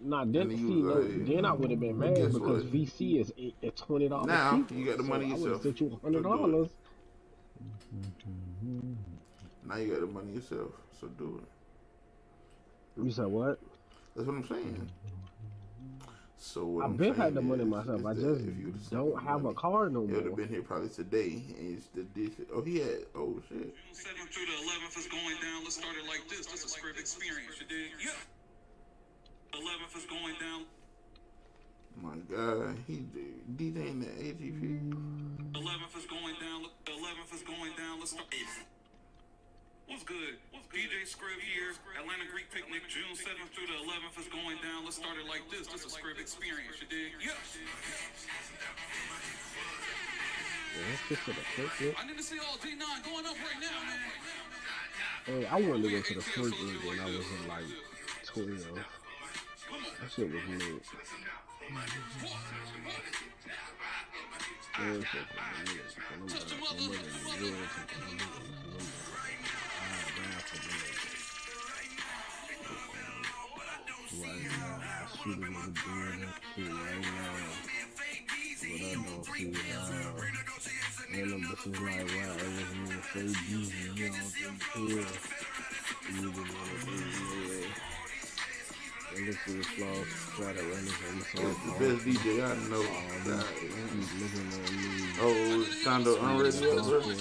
Nah, then And see, like- then I would have been mad because what? VC is eight- at twenty dollars. Now, you got the money I would yourself. have sent you So hundred do it. dollars. Now you got the money yourself, so do it. You said what? That's what I'm saying. So I've been had the money is- myself. is I just if you'd don't him have a car no He would have been here probably today, and he's the did. Oh, he had. Oh shit. June 7th through the 11th is going down. Let's start it like this. This is a script experience, you dig? Yeah. 11th is going down. My God, he DJing the AGP. 11th is going down. The 11th is going down. Let's start. What's good? What's DJ Scrib here. Atlanta Greek Picnic, June 7th through the 11th is going down. Let's start it like this. This is a script experience, you dig? Yeah. Yeah, that's just for the first one. I need to see all D9 going up right now, man. Hey, I wanted to go to the first one when I was in like 12. That shit was lit. Yeah, that shit was lit. I'm like, I'm looking real to the lit. Right now, I shoot a nigga doing that shit right now. But I don't see how. And them bitches like, wow, it was me to say Jesus, you don't think here. You didn't want to be there. And this is flaws, try to run this on the song. the best DJ I know. Oh, God. Keep looking at me. Oh, Shondo Unready, Ain't bro. the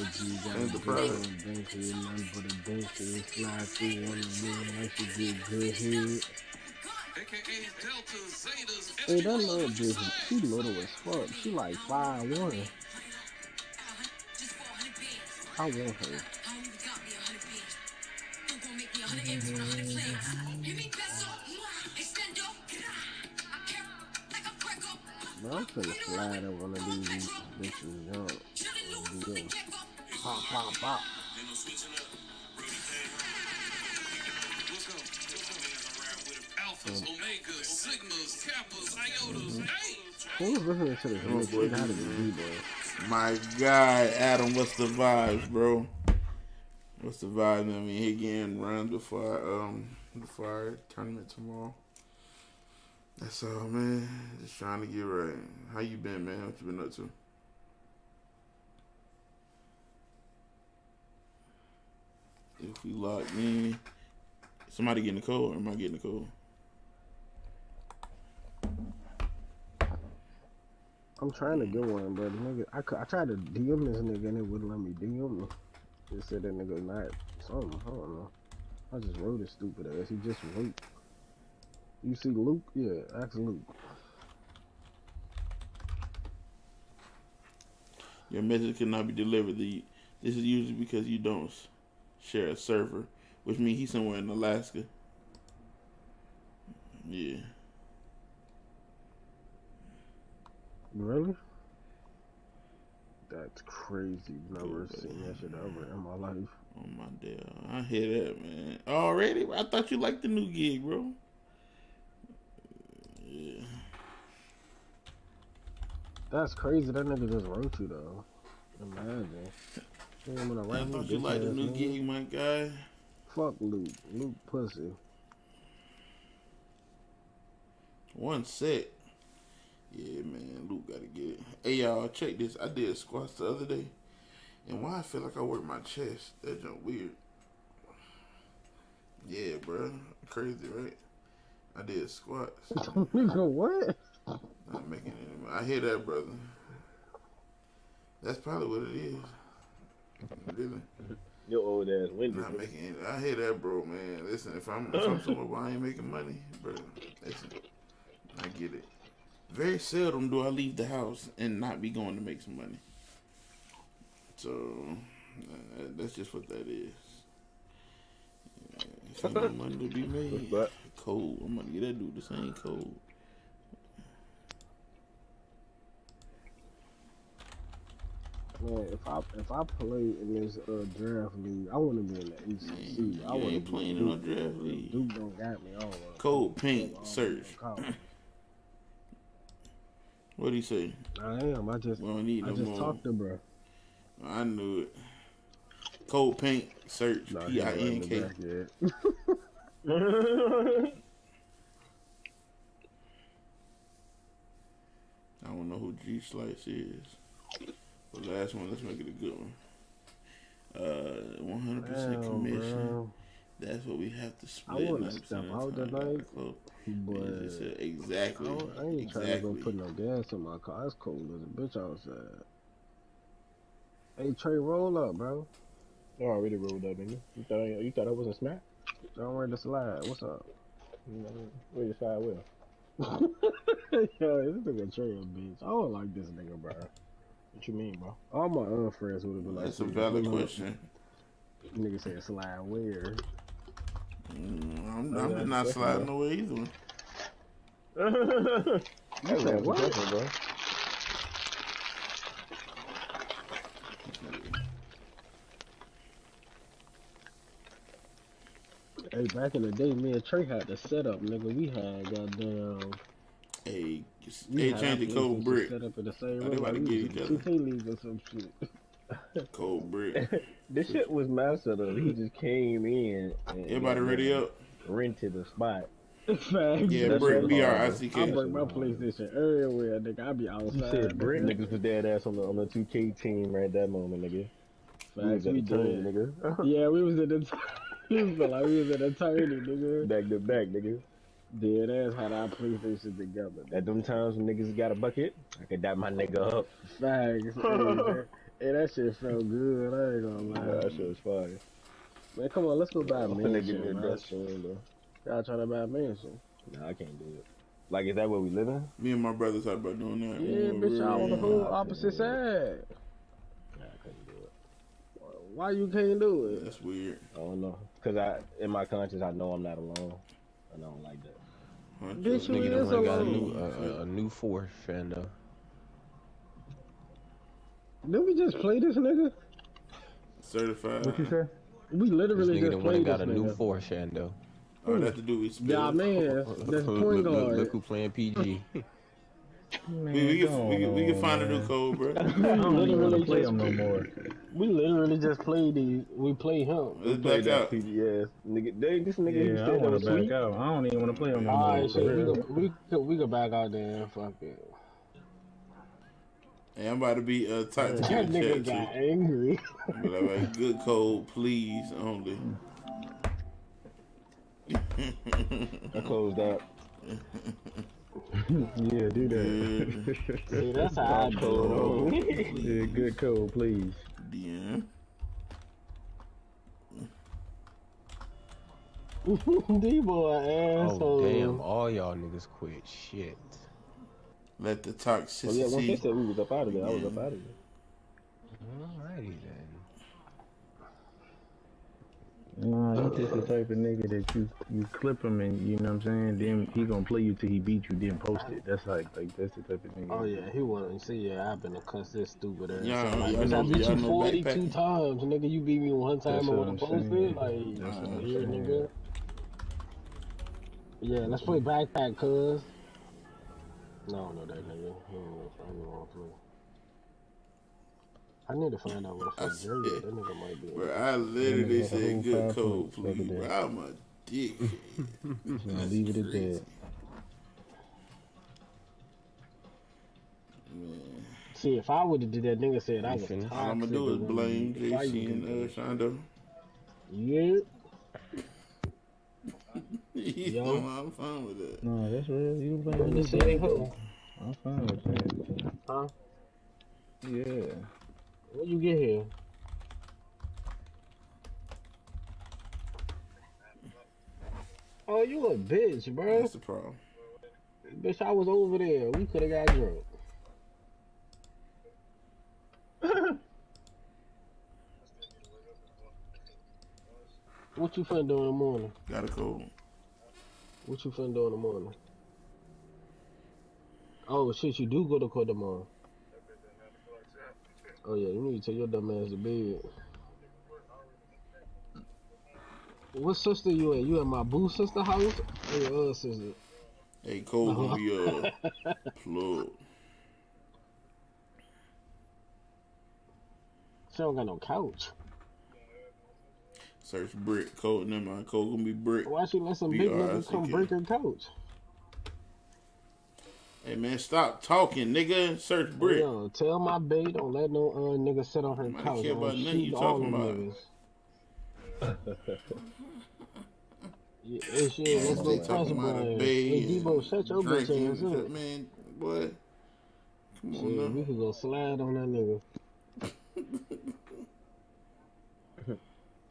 Ain't the problem. Nothing but a here. Slide through one of them, I should get good head. Hey, that little bitch, she little as fuck. She like five one. I want her. Man, I'm finna slide at one of these bitches this. Pop, pop, pop. Alphas, Omegas, Sigmas, Kappas, Iotas. Hey! Who's to this? Oh, boy, shit gotta be this you, boy. My God, Adam, what's the vibes, bro? What's the vibe? I mean, he getting runs before our, um before our tournament tomorrow. That's all, man. Just trying to get right. How you been, man? What you been up to? If we lock in, somebody getting a code, or am I getting a code? I'm trying to get one, but nigga, I, I tried to DM this nigga and it wouldn't let me DM me. It said that nigga not something. I don't know. I just wrote his stupid ass. He just wrote. You see Luke? Yeah, ask Luke. Your message cannot be delivered. The, this is usually because you don't share a server, which means he's somewhere in Alaska. Yeah. Really? That's crazy. Never seen that shit ever in my life. Oh my dear. I hear that, man. Already? I thought you liked the new gig, bro. Yeah. That's crazy. That nigga just wrote you though. Imagine. He ain't gonna I write thought you bitch liked the new nigga. gig, my guy. Fuck Luke. Luke pussy. One set. Yeah, man. Luke gotta get it. Hey, y'all, check this. I did squats the other day. And why I feel like I work my chest? That jump weird. Yeah, bro. Crazy, right? I did squats. nigga, what? Not making any money. I hear that, brother. That's probably what it is. Really. Your old ass window. Not making any. I hear that, bro, man. Listen, if I'm if I'm somewhere where I ain't making money, bro, listen, I get it. Very seldom do I leave the house and not be going to make some money. So uh, that's just what that is. Yeah, if ain't no money to be made, But cold. I'm gonna get that dude the same cold. Man, if I if I play in this uh, draft league, I want to be in the ACC. Man, I you want to ain't be playing in no draft league. Duke don't got me on. uh, Code pink search. College. What do you say? I am. I just We don't need I no just more. talked to bro. I knew it. Cold pink search Nah, P he I N K. I don't know who G Slice is. The last one, let's make it a good one. Uh, 100% Damn, commission. bro. That's what we have to I split. wanna 90% step of the out time. tonight, Close. but It's just, uh, I, exactly. I ain't trying to go put no gas in my car. It's cold as a bitch outside. Hey Trey, roll up, bro. I already rolled up, nigga. You thought you thought I wasn't smack? Don't worry the slide. What's up? You know, Where your side wheel? Yo, this nigga Trey a bitch. I don't like this nigga, bro. What you mean, bro? All my other friends would have been like, That's a valid question. Nigga said slide where? Mm, I'm, I'm just not sliding fine. away either. That's said what? what? bro. Hey, back in the day, me and Trey had the setup, nigga. We had goddamn. Hey, We hey, had change the our cold PlayStation brick. Set up in the same Oh, they about Like to we get was each other. 2K league or some shit. Cold brick. This shit was master though. He mm. just came in. And Everybody ready up? Rented a spot. Facts. Yeah, That's brick. what B R I hard. C I K. break my PlayStation everywhere, nigga. I be outside. You said Brick nigga. niggas was dead ass on the on the 2K team right that moment, nigga. We Facts, at we the did. nigga. Yeah, we was in the. we was like we was in the tourney, nigga. back to back, nigga. Dead ass had our PlayStation together. At them times when niggas got a bucket, I could dap my nigga up. Facts. Hey, that shit felt good. I ain't gonna Yeah, lie. that shit was fire. Man, come on, let's go buy a Nigga mansion, did bro. that shit, bro. Y'all trying to buy a mansion? Nah, I can't do it. Like, is that where we living? Me and my brothers talked about doing that. Yeah, when bitch, were y'all on the young. whole opposite side. Nah, I couldn't do it. Why you can't do it? That's weird. I don't know. Cause I, in my conscience, I know I'm not alone, and I don't like that. Huh, Bitch, just- you Nigga is done got a alone. new uh, a, a new four Fender. Did we just play this nigga? Certified. What you say? We This literally nigga just done went played and this got a new four Shando. Oh, that's to do with spit. Yeah, man, that's look, point look, look, guard. look who playing PG. Man, We, we, can, we, can, we can find a new code, bro. I don't even want literally to play just- them no more. We literally just played these. We played him. Let's Played back out. PGS. Nigga, they, this nigga, he Yeah, I said that want to back out. I don't even want to play them no All more. right, for shit. We real. we could we could back out there and fuck it. Hey, I'm about to be uh, tight to That get a nigga got too. angry. But I'm like, good code, please, only. I closed out. yeah, do that. Good. See, that's how I do it. yeah, good code, please. Yeah. D-boy asshole. Oh damn! All y'all niggas quit. Shit. Let the toxicity. Oh yeah, once they said we was up out of there, I was Yeah. up out of there. Alrighty then. Nah, he just the type of nigga that you you clip him and you know what I'm saying. Then he gonna play you till he beat you, then post it. That's like like that's the type of nigga. Oh yeah, he wanna see. Yeah, I've been to cuss this stupid ass. Y'all- like, y'all know- I beat y'all you know 42 backpack. times, nigga. You beat me one time That's and what want to post saying. it. Like, That's what here, nigga. Yeah, let's play backpack, cuz. No, I don't know that nigga. He ain't gonna- I don't want play. I need to find out what the fuck Jerry is. That nigga might be. Bro, I literally said good five code, points the other please. day. Bro, I'm a dick. Just gonna leave it at that. Man, See, if I would have did that, nigga said I was finished? toxic. all I'm gonna do is blame wouldn't JC and you. uh, Shondo. Yeah. You Yo. know, I'm fine with that. No, that's real. You In playing the this city, game? I'm fine with that. Huh? Yeah. When you get here? Oh, you a bitch, bro. That's the problem. Bitch, I was over there. We could have got drunk. what you finna do in the morning? Got a code. What you finna do in the morning? Oh shit, you do go to court tomorrow. Oh yeah, you need to take your dumb ass to bed. What sister you at? You at my boo sister house? Or your other sister? Hey, Cole gonna be uh plugged. She don't got no couch. Search brick. Code. Never mind. Code gonna be brick. Why she let some big niggas come B-R-I-C-K. break her couch? Hey man, stop talking, nigga. Search brick. Yo, tell my babe don't let no uh, nigga sit on her Nobody couch. care about nothing you talking about. Yeah, hey, shit, let's go talking about bay Hey, Debo, shut your bitch ass up. Man, boy. Come Shit, on now. we can go slide on that nigga.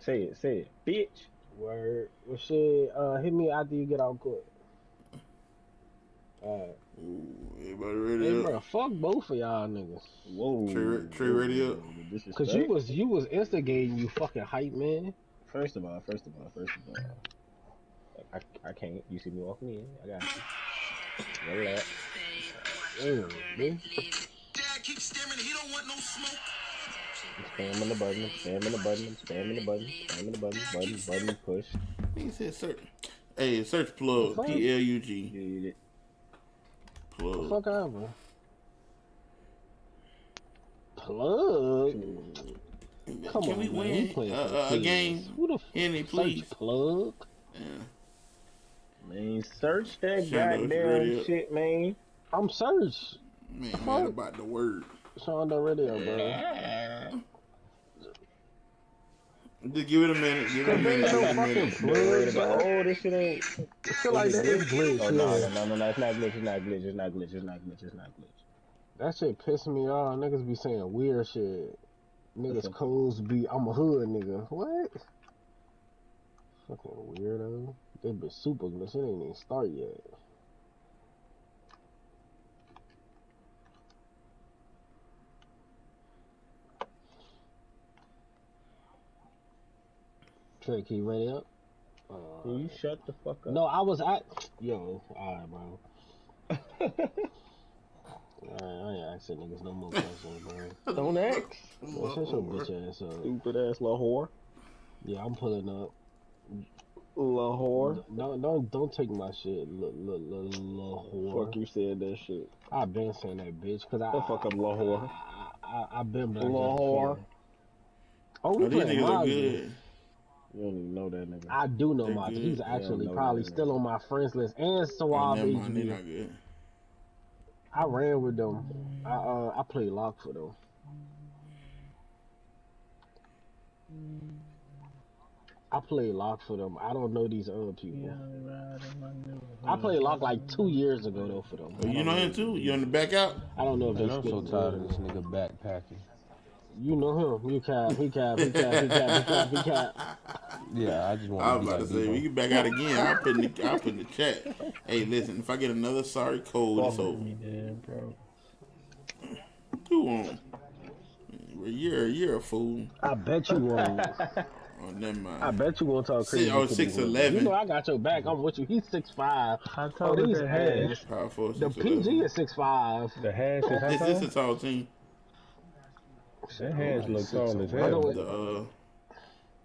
Say it, say it, bitch. Word. Well, shit, uh, hit me after you get out court. Alright. Ooh, everybody ready Hey, up? bro, fuck both of y'all niggas. Whoa. Tree, Trey ready up? Cause you was you was instigating you fucking hype man. First of all, first of all, first of all, I, I can't. You see me walking in. I got you. Relax. Damn, man. Dad keeps staring. He don't want no smoke. Spamming the button, spamming the button, spamming the button, spamming the button, button, button, push. He said search. Hey, search plug. P L U G. Get it. Plug. Fuck ever. Plug. Come Can on, we man. win We playing uh, uh, a game? Who the Henny, please. plug? Yeah. Man, search that Shadows, goddamn shit, man. I'm search. Man, mad about the word. Shondo Radio, bro. Just give it a minute. Give it a minute. Give it a minute. Plug. Oh, this shit ain't. I feel like that is glitch. Oh no, no, no, no, no, it's not glitch. It's not glitch. It's not glitch. It's not glitch. It's not glitch. That shit pissing me off. Niggas be saying weird shit. Niggas Listen. codes be I'm a hood nigga. What? Fucking weirdo. They be super glitch. It ain't even start yet. Trey, can you ready up? Uh, Can you shut the fuck up? no, I was at. Yo, alright, bro. Alright, I ain't asking niggas no more questions, bro. Don't ask. Well, shut your bitch ass up. Stupid ass little whore. Yeah, I'm pulling up. Little whore. Don't don't don't take my shit, little little little whore. Fuck you said that shit. I've been saying that bitch because I The fuck up, little whore. I, I, I been black. Little whore. Oh, we Oh, these playing niggas are Mozzie. good. You don't even know that nigga. I do know They're Mozzie. good. He's Yeah, actually probably still on my friends list and Suave never mind. HB. I ran with them. I uh I played lock for them. I played lock for them. I don't know these other people. I played lock like two years ago though for them. Oh, you know him too? You on the back out? I don't know if they Man, I'm so still tired of this nigga backpacking. You know him. You cap. He cap. He cap. He cap. He cap. He cap. Yeah, I just want I to was be about to say, we Debo. can back out again. I'll put in the, I'll put in the chat. Hey, listen, if I get another sorry code, it's over. bro. Who won? Well, you're, you're a fool. I bet you won't. Oh, never mind. I bet you won't talk oh, Six- crazy. oh, 6'11". You know I got your back. I'm with you. He's six five. I Oh, told these the hash. ass. Power. The PG is six five. The hash is how This, this tall? is a tall team. That hash look tall as I know hell. The uh,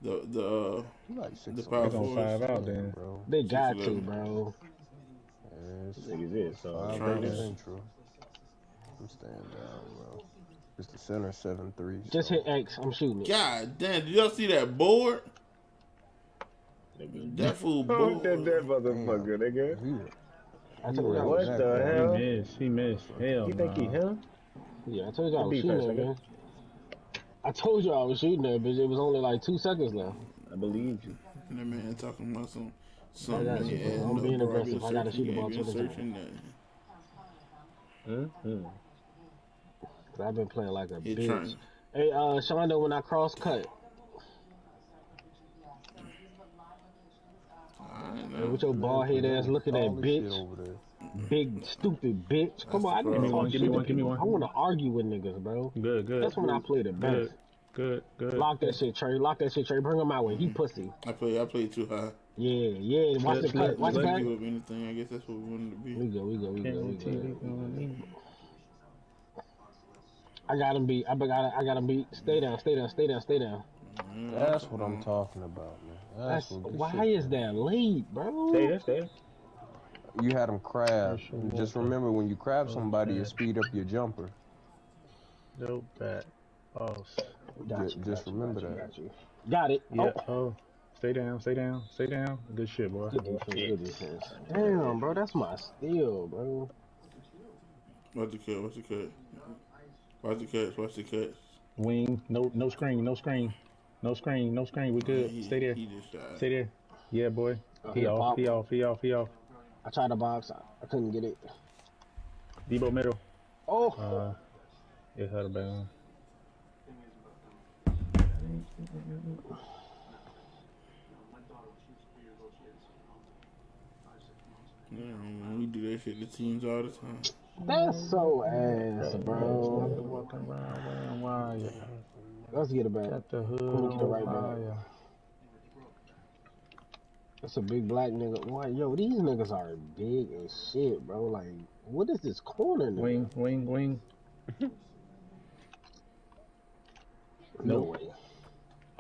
the the uh, You like six The foot. power They gonna five out then. bro. They got to, 6'11". bro. Yes. Niggas is so. Five Trying out to- central. I'm staying down, bro. It's the center seven three. Just hit X. I'm shooting it. God damn! Did y'all see that board? That fool Fuck board. that dead motherfucker, nigga. I told y'all. What the hell? He missed. He missed. Hell You think he nah. him? Yeah, I told y'all I was Be shooting first, nigga. Bitch. I told y'all I was shooting that bitch. It was only like two seconds left. I believe you. And that man talking about some I something. got you, yeah, bro. I'm no, being bro, I've aggressive. been I gotta shoot the ball to the searching. Mm-hmm. I've been playing like a He bitch. trying. Hey, uh, Shondo, when I cross cut, I hey, know. with your bald head ass looking at All this shit bitch, over there. Big stupid bitch. Come on, I Give need to talk give me one, give me one. I want to argue with niggas, bro. Good, good. That's when I play the best. Good, good, good. Lock that shit, Trey. Lock that shit, Trey. Bring him out with he pussy. I play. I play too high. Yeah, yeah. Watch the Slip, cut. slip, Watch the slip. cut. Give up anything. I guess that's what we wanted to be. We go, we go, we go, we go. I got him beat. I got. I got him beat. Stay down. Stay down. Stay down. Stay down. Mm-hmm. That's what I'm talking about, man. That's, That's what why shit- is that late, bro? Stay there, stay there. You had him crab. Sure And will. Just remember when you crab somebody, you speed up your jumper. Dope back. Oh, Got Ju- you, just remember got that. Got, got it. Yeah. Oh. Oh. Stay down. Stay down. Stay down. Good shit, boy. Good defense, good defense. Damn, bro, that's my steal, bro. Watch the cut. Watch the cut. Watch the cuts. Watch the cuts. Wing. No, no screen. No screen. No screen. No screen. We good. He- Stay there. He just shot. Stay there. Yeah, boy. Oh, He he off. pop. He off. He off. He off. I tried to box. I, I couldn't get it. Debo middle. Oh, Uh, yeah, had a bang on. Yeah, we do that shit to teams all the time. that's so ass, bro. walking around wearing wire. Let's get it back. Got the hood get it right back. That's a big black nigga. Why, yo, these niggas are big as shit, bro. Like, what is this corner nigga? Wing, wing, wing. No Nope. way.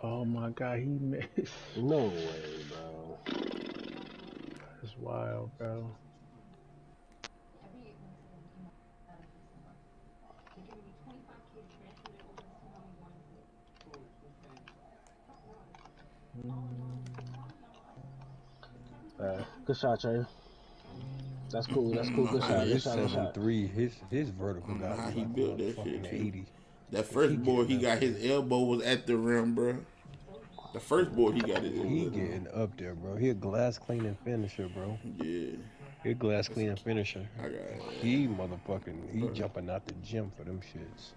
Oh my god, he missed. No way, bro. That's wild, bro. Mm. Uh, good shot, Trey. That's cool. That's cool. Good shot. Good shot. Good Seven shot. three. His his vertical I don't got how he like built that fucking shit, eighty. That first He board, he got his elbow was at the rim, bro. The first board he got his He getting up there, bro. He a glass cleaning finisher, bro. Yeah, He a glass cleaning finisher. I got it. He motherfucking he jumping out the gym for them shits.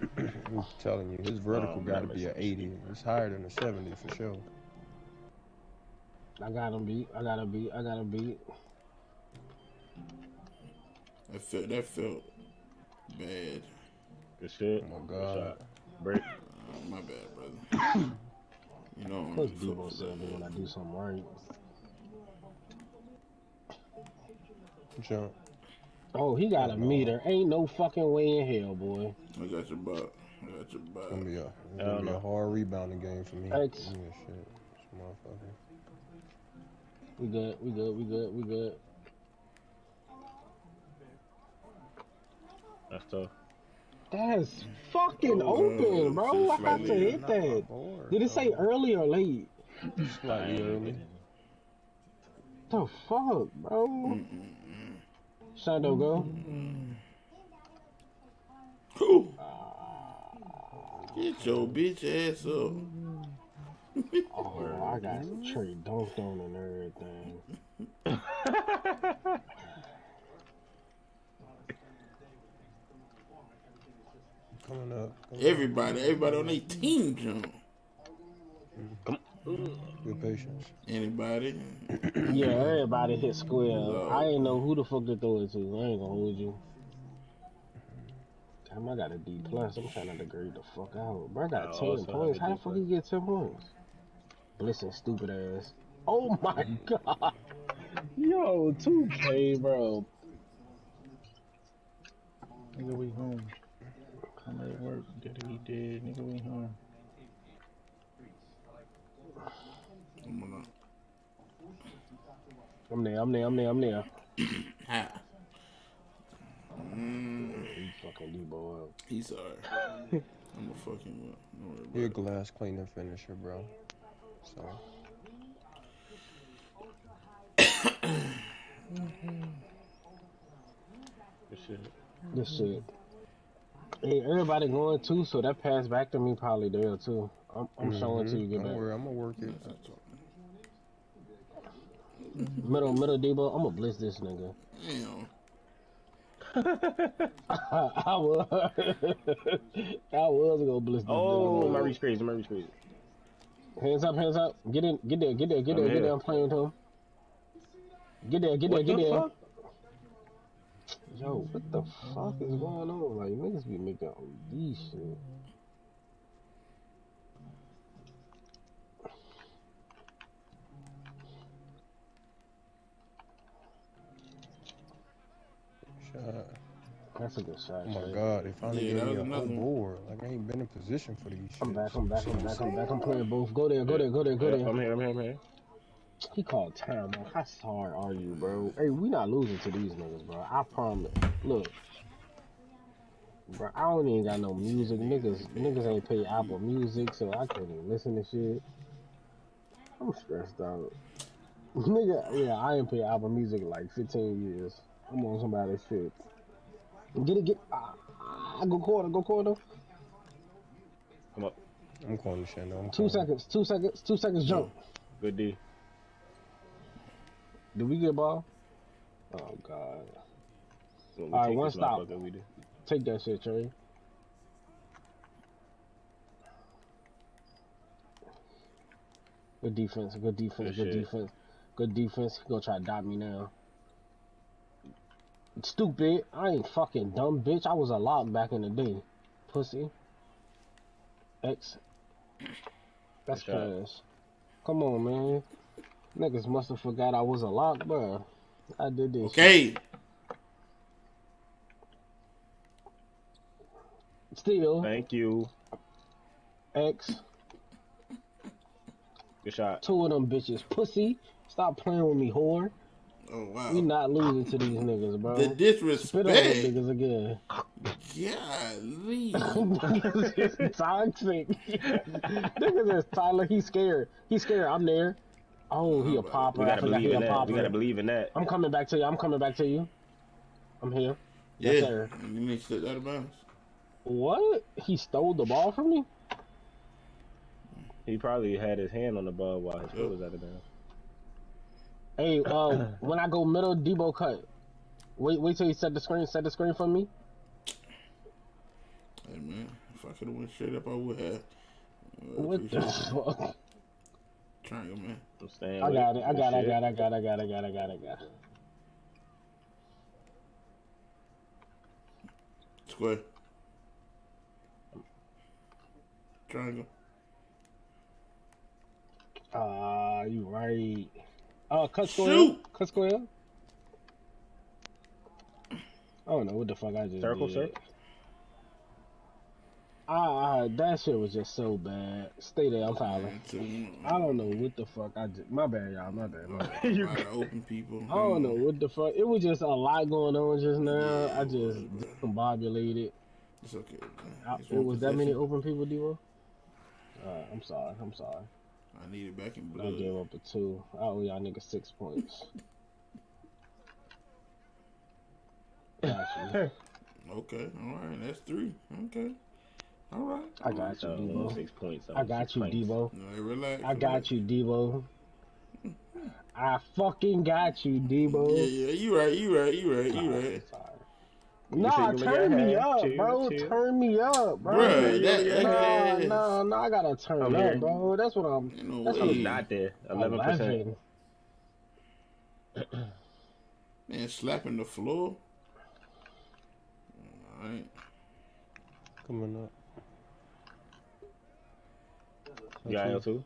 I'm telling you, his vertical Oh, got to be an 80. It's higher than a 70 for sure. I got him beat. I got him beat. I got him beat. That felt that felt bad. Good shit. Oh my Good god. shot. Break. Uh, my bad, brother. you know, Of course, I'm Debo said me when I do something right. Jump. Oh, he got a meter. Ain't no fucking way in hell, boy. I got your butt. I got your It's butt. gonna be a, it's gonna be a hard rebounding game for me. Thanks. Give me a shit. This motherfucker. We good. We good. We good. We good. That's tough. That's fucking Oh, open, bro. I had to hit that. board, Did it say though. early or late? Slightly early. The fuck, bro? Shondo go. Whew. Get your bitch ass up. Oh, I got Trey dunked on and everything. Coming up. Everybody, everybody on their team jump. up. Good patience. Anybody? Yeah, everybody hit square. I ain't know who the fuck to throw it to. I ain't gonna hold you. Damn, I got a D plus. I'm trying to degrade the fuck out. Bro, I got oh, I ten points. How the fuck plus. you get ten points? Blissing stupid ass. Oh my god. Yo, 2K, bro. Nigga, we home. Come at work. Did he did. Nigga, we home. I'm gonna. I'm there, I'm there, I'm there, I'm there. Ha. Mm, He fucking Debo up. he's sorry. I'm a fucking... fuck him up. Worry He a glass cleaner finisher, bro. So Good shit. This shit. Hey, everybody going too, so that pass back to me probably there too. I'm, I'm mm-hmm. showing to you get don't back. worry, I'm gonna work it. Middle, middle Debo, I'm gonna blitz this nigga. Damn. I was, I was gonna blitz this Oh, reach crazy. My reach crazy. Hands up, hands up. Get in, get there, get there, get I'm there, get there. I'm playing with him. Get there, get there, What get the there. fuck? Yo, what the fuck is going on? Like niggas be making all OD shit. Shot. That's a good shot. Oh my Trey. god, they finally Yeah, gave that me was a whole another board. Like I ain't been in position for these shit. I'm back, I'm back, I'm back, I'm back. I'm playing both. Go there, go there, go there, go Yeah, there. I'm here. I'm here. I'm here. He called time off. How sorry are you, bro? Hey, we not losing to these niggas, bro. I promise. Look. Bro, I don't even got no music. Niggas niggas ain't pay Apple Music, so I can't even listen to shit. I'm stressed out. Nigga, yeah, I ain't pay Apple Music in like 15 years. I'm on somebody's shit. Get it, get. Ah, ah, go corner, go corner. Come up. I'm calling the shit now. I'm Two calling. seconds, two seconds, two seconds jump. Good D. Did we get ball? Oh god. We All right, one stop. we. Take that shit, Trey. Good defense, good defense, Good good, defense. Good defense. He gonna try to dot me now. Stupid. I ain't fucking dumb bitch. I was a lock back in the day. Pussy. X. That's trash. Come on, man. Niggas must have forgot I was a lock, bro. I did this. shit. Okay. Still, Thank you. X. Good shot. Two of them bitches. Pussy. Stop playing with me, whore. Oh wow. We not losing to these niggas, bro. the Spit on disrespect. niggas again. Golly. niggas is toxic. niggas is Tyler. He's scared. He's scared. I'm there. Oh, he a popper. We I gotta forgot believe he in a that. popper. We gotta believe in that. I'm coming back to you. I'm coming back to you. I'm here. Yes, Yeah. sir. You need to sit out of bounds. What? He stole the ball from me? He probably had his hand on the ball while his foot was out of bounds. Hey, uh, when I go middle, Debo cut. Wait, wait till he set the screen. Set the screen for me. Hey man, if I could have went straight up, I would have. Uh, What the fuck? Triangle, man. I'm staying I got it. I got it. I got it. I got it. I got it. I got it. I got it. I got it. Square. Triangle. Ah, you right. Uh, cut square. Shoot! Cut square. I don't know what the fuck I just Circle, did. circle. Ah, ah, that shit was just so bad. Stay there, I'm fouling. Two, I don't know what the fuck I just. My bad, y'all. My bad. My bad. You A lot of open people. I don't know what the fuck. It was just a lot going on just now. I just discombobulated. It's okay. Man. I, it one was that many open people, Debo? Uh, I'm sorry. I'm sorry. I need it back in I gave up a two. I owe y'all niggas six points. Got. Okay, all right, that's three. Okay, all right. I got you, uh, So, Debo. six points. I got you, Debo. All right, relax. I got you, Debo. I fucking got you, Debo. Yeah, yeah, you right, you right, you right, you right. Sorry. Nah, turn me up, Two, bro. two. Turn me up, bro. Bruh, that- yeah, nah, yeah. nah, nah, I gotta turn I'm up, here. bro. That's what I'm. Ain't no That's way. I'm not there. Eleven percent. 11. Man, slapping the floor. All right. Coming up. You got L two.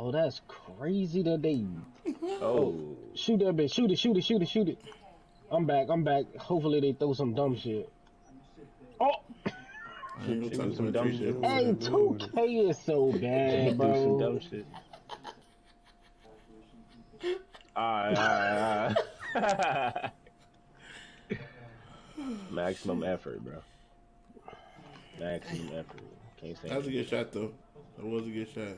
Oh, that's crazy that they Oh, shoot that bitch. Shoot it, shoot it, shoot it, shoot it. I'm back, I'm back. Hopefully they throw some dumb shit. Oh, I ain't She gonna do talk some dumb shit. different- hey, with it, roll with it. 2K is so bad, do some dumb shit. Alright, alright, alright. Maximum effort, bro. Maximum effort. Can't say. That was a good shot though. That was a good shot.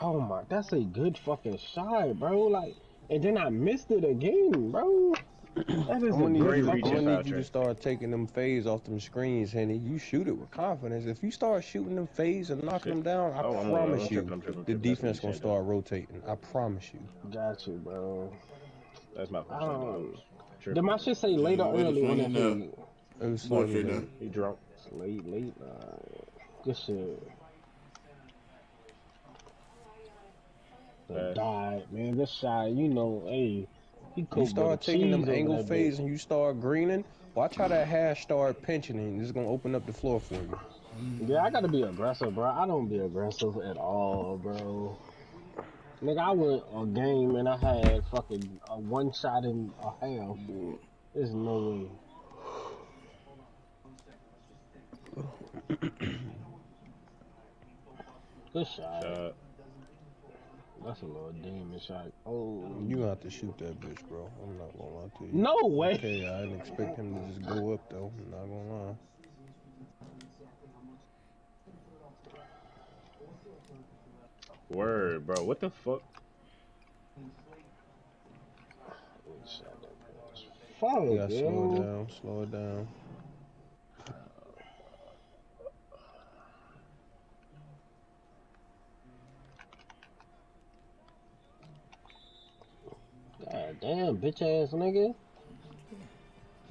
Oh my, that's a good fucking shot, bro. Like, and then I missed it again, bro. That is I'm a need, great you, I'm reach gonna need you to start taking them fades off them screens, Henny. You shoot it with confidence. If you start shooting them fades and knocking them down, I Oh, I'm- I'm promise you, tripping, I'm tripping, I'm the defense what gonna you said, start rotating. I promise you. Got you, bro. That's my first I don't- I was tripping. Did my shit say late or where the early on fuck that? It was Going slightly straight late. down. He drunk. Late, late. Uh, good shit. Fast. Died, man. This shot, you know, hey, he could You start taking them angle fades and you start greening. Watch how that hash start pinching and it's gonna open up the floor for you. Yeah, I gotta be aggressive, bro. I don't be aggressive at all, bro. Nigga, I went a game and I had fucking a one shot in a half. There's no way. Good shot. Uh, That's a little demon shot. Oh. You gonna have to shoot that bitch, bro. I'm not gonna lie to you. No way. Okay, I didn't expect him to just go up though. I'm not gonna lie. word, bro. What the fuck? Shot that bitch. fuck, You gotta slow it down, slow it down. God damn, bitch ass nigga.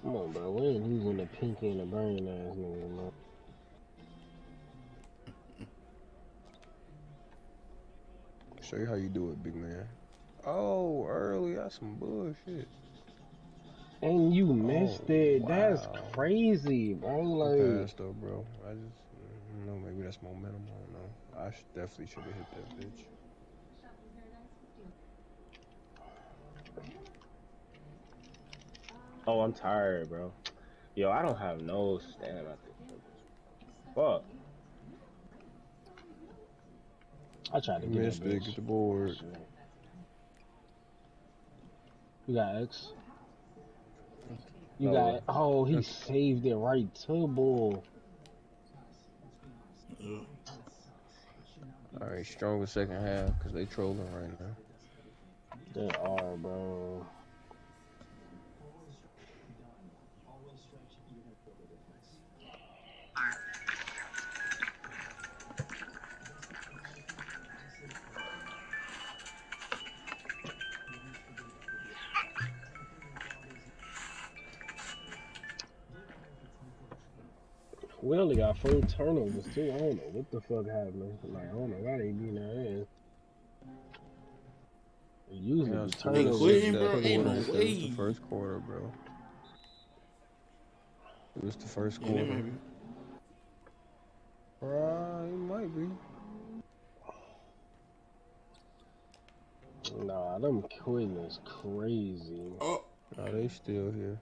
Come on, bro. We ain't losing the pinky and the brain ass nigga, man. Show you how you do it, big man. Oh, early, that's some bullshit. And you oh, missed Oh, it. That's crazy, bro. Like, Pass though, bro. I just, mm, I don't know, maybe that's momentum. I don't know. I definitely should have hit that bitch. Oh, I'm tired, bro. Yo, I don't have no stamina. Fuck. I tried to get Missed it, get the board. You got X. You No. got oh he saved it right to bull. Yeah. All right, stronger second half because they trolling right now. They are, bro. We only got four turnovers too. I don't know what the fuck happened. Like I don't know why they beating our ass. Usually Yeah, the turnovers. quitting, that bro. Ain't no way. The first quarter, bro. It was the first quarter. might be. Right, it might be. Nah, them quitting is crazy. Oh, No, they still here.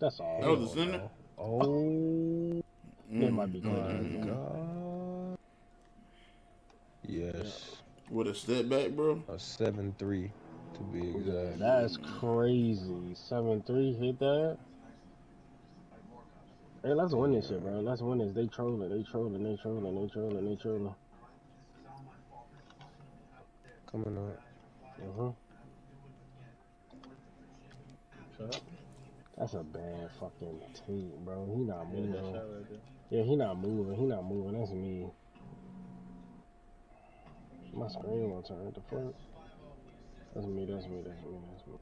That's all. that was the center. Oh They Mm. might be my going. god. Yes, With a step back, bro. a seven-three to be exact. that's crazy. Seven three hit that. Hey, let's win this shit, bro. Let's win this. They trolling, they trolling, they trolling, they trolling, they trolling. Coming up. Uh huh. That's a bad fucking team, bro. He not moving. Yeah, he not moving. He not moving. That's me. My screen won't turn. What the fuck? That's me. That's me. That's me. That's me.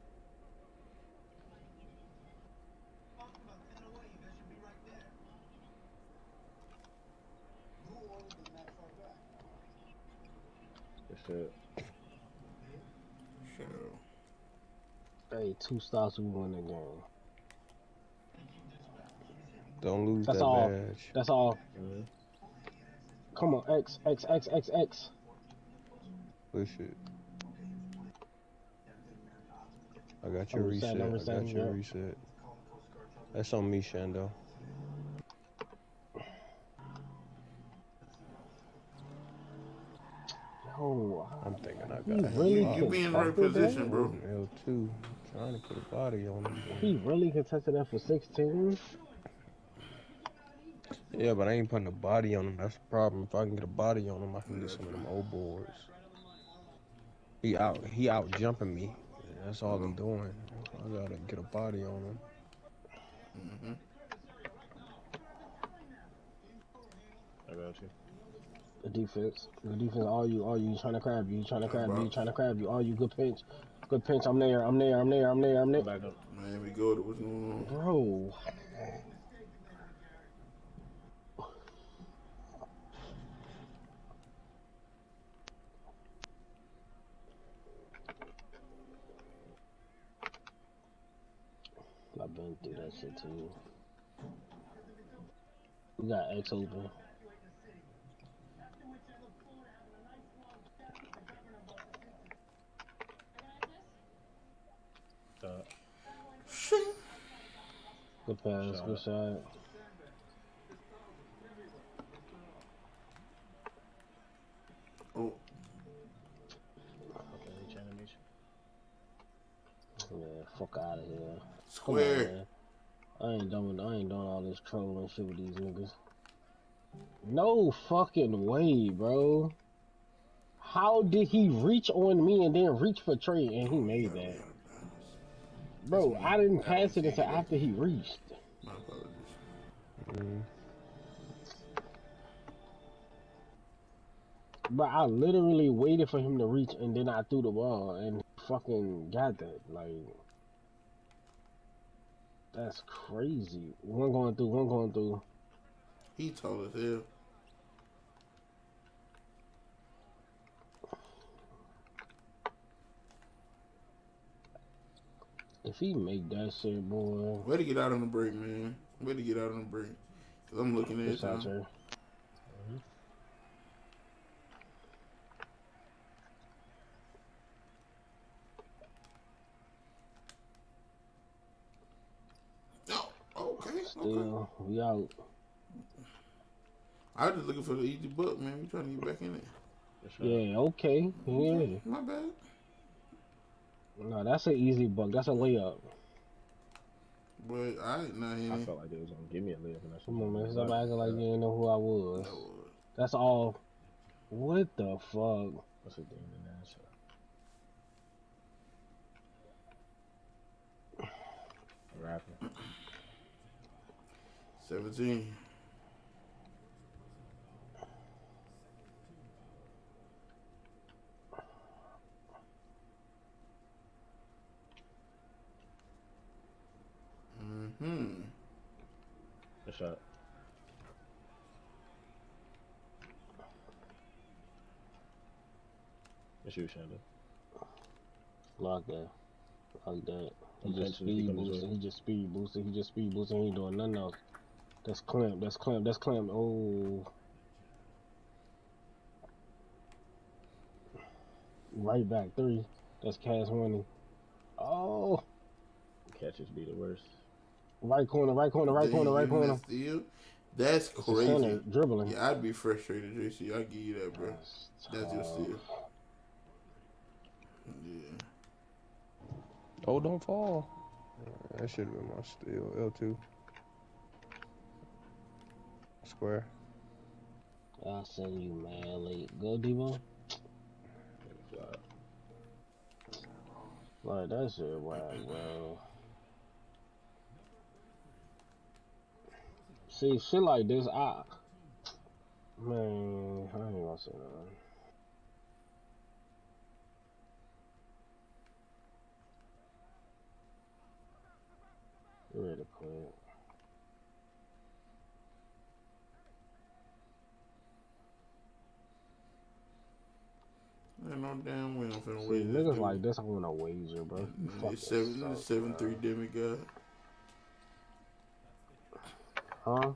That's it. Shut up. Hey, two stops, we win the game. Don't lose That's that all. badge. That's all. Come on, X, X, X, X, X. Push it. I got your Number seven, reset. number I got seven, your yep. reset. That's on me, Shando. Yo, I'm thinking I he got really him. You be in the right contested that? position, bro. L2. Trying to put a body on him. He really contested that for 16? Yeah, but I ain't putting a body on him. That's the problem. If I can get a body on him, I can get some of them old boards. He out. He out jumping me. That's all I'm doing. I gotta get a body on him. Mm-hmm. I got you. The defense. The defense, all you, all you trying to crab you, trying to crab you, trying to crab you, all you good pinch. Good pinch, I'm there, I'm there, I'm there, I'm there, I'm there. back up. Miami go to what's going on. Bro. I've been through that shit too. We got X open. Uh, Good pass, Shot. good shot. Oh, okay, reach animation. Yeah, fuck out of here. Come on, square. I ain't doing I ain't doing all this trolling shit with these niggas. No fucking way, bro. How did he reach on me and then reach for Trey and he made that? Bro, I didn't pass it until after he reached. My apologies. Mm. But I literally waited for him to reach and then I threw the ball and fucking got that. Like that's crazy. One going through, one going through. He tall as hell. If he make that shit, boy. Way to get out on the break, man. Way to get out on the break. Cause I'm looking at it. It's out now. there. Oh, okay. Okay. We out. I was just looking for the easy buck, man. We trying to get back in it. Yeah, okay. Yeah. My bad. No, that's an easy buck. That's a layup. But I ain't not here. I felt like they was gonna give me a layup and that's Come on, man. Stop acting like you didn't know who I was. That's all. What the fuck? What's the thing in that shit? Rapping. 17. Mm-hmm. Good shot. It's you, Shanda. Like that. Like that. He just speed boosting. He just speed boosting. He just speed boosting. He ain't doing nothing else. That's clamp. That's clamp. That's clamp. Oh. Right back three. That's cash money. Oh. Catches be the worst. Right corner. Right corner. Right They corner. Right corner. that steal? That's It's a center crazy. dribbling. Yeah, I'd be frustrated, JC. I give you that, bro. That's your tough. steal. Yeah. Oh, don't fall. That should have been my steal. L2. Square. I'll send you man late. Go. Flop. Like that shit whack, bro. See, shit like this, I man, I ain't gonna say nothing. To quit? I know damn well I'm finna See, wait. niggas like this, I want to wager, bro. You fucking It's seven, suck, it's seven bro. three demigod. Huh? Uh,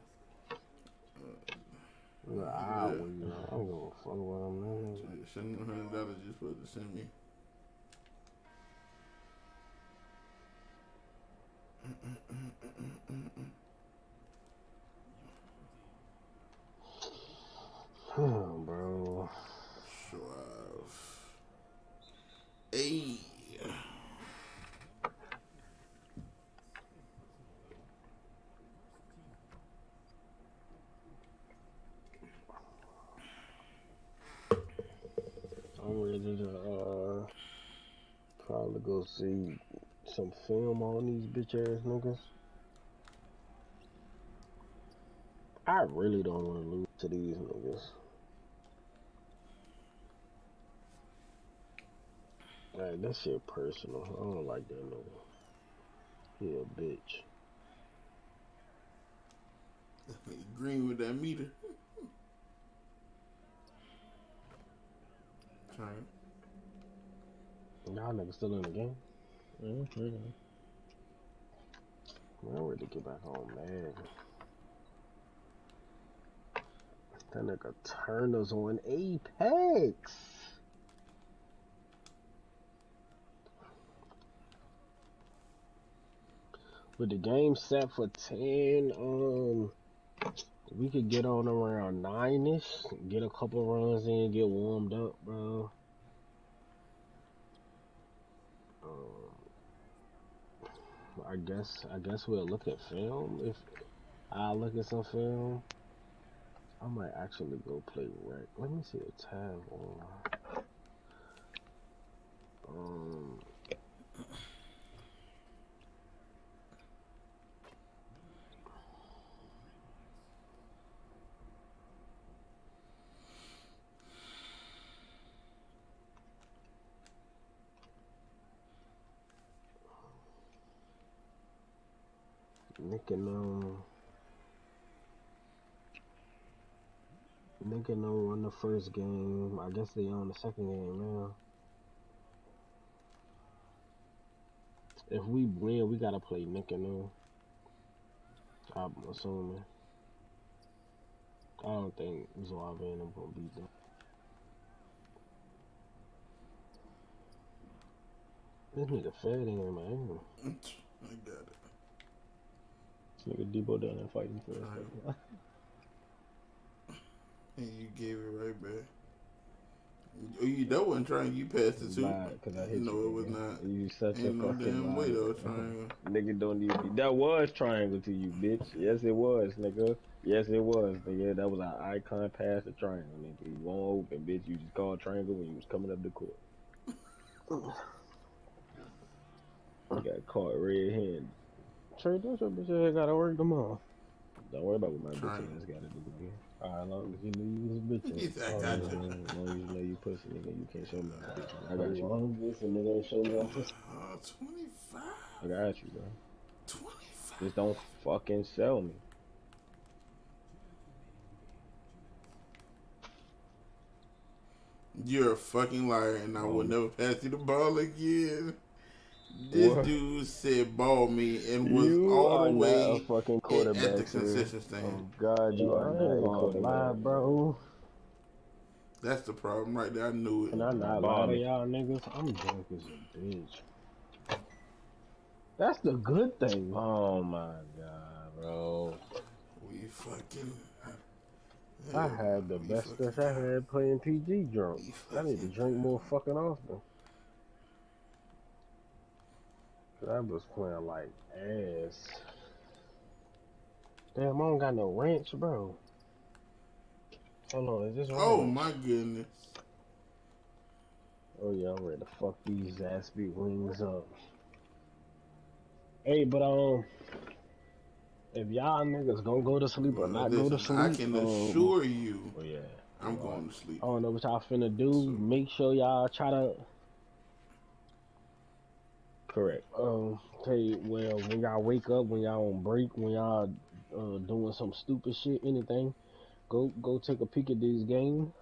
yeah, I Yeah. wager. I don't give a fuck what I'm doing. Send them hundred dollars just for to send me. bro. Suave. Hey. I'm ready to uh probably go see some film on these bitch ass niggas. I really don't want to lose to these niggas. Like that shit personal. I don't like that nigga. He a bitch. Green with that meter. Trying. Y'all niggas still in the game? Mm-hmm. Man, I'm ready to get back home, man. That nigga turned us on Apex. With the game set for 10, um, we could get on around 9 ish, get a couple runs in, get warmed up, bro. I guess I guess we'll look at film. If I look at some film, I might actually go play rec. Let me see the tab on. Um, Um, Nick and them won the first game. I guess they on the second game now. If we win, we gotta play and them. I'm assuming. I don't think Suave and them gonna beat them. This nigga fed in my ankle. I got it. Nigga Debo down there fighting for us. Alright. And you gave it right back. You, you that wasn't trying. You passed it too. Cause I hit No, you. it was not. You such Ain't a no fucking damn way was triangle. Nigga don't even. That was triangle to you, bitch. Yes, it was, nigga. Yes, it was, nigga. That was an icon pass to triangle, nigga. You won't open, bitch. You just called triangle when you was coming up the court. You got caught red-handed. Trey, that's your bitch ass gotta work tomorrow. Don't worry about what my bitch ass gotta do again. Alright, as long as you knew you was a bitch. Ass. I got you. As long as you know you pussy, nigga, you can't show me my bitch. I got you. As long as this nigga ain't show me my pussy. Uh, 25? I got you, bro. 25? Just don't fucking sell me. You're a fucking liar, and I will never pass you the ball again. This What? dude said ball me and was you all the not way a fucking at quarterback. the sir. concession stand. Oh God, you I are ain't not a gonna lie, bro. That's the problem right there. I knew it. Can I not lie to Bobby. y'all niggas? I'm drunk as a bitch. That's the good thing. Oh my God, bro. We fucking. I had the we best fucking- stuff I had playing PG drunk. I need to drink more fucking often. I was playing like ass. Damn, I don't got no wrench, bro. Hold on, is this wrench? Oh my goodness. Oh yeah, I'm ready to fuck these ass beat wings up. Hey, but um, if y'all niggas gonna go to sleep or not go to sleep, I can um, assure you, Oh yeah. I'm going to sleep. I don't know what y'all finna do. Make sure y'all try to Correct. um tell you well when y'all wake up, when y'all on break, when y'all uh doing some stupid shit, anything, go go take a peek at these games.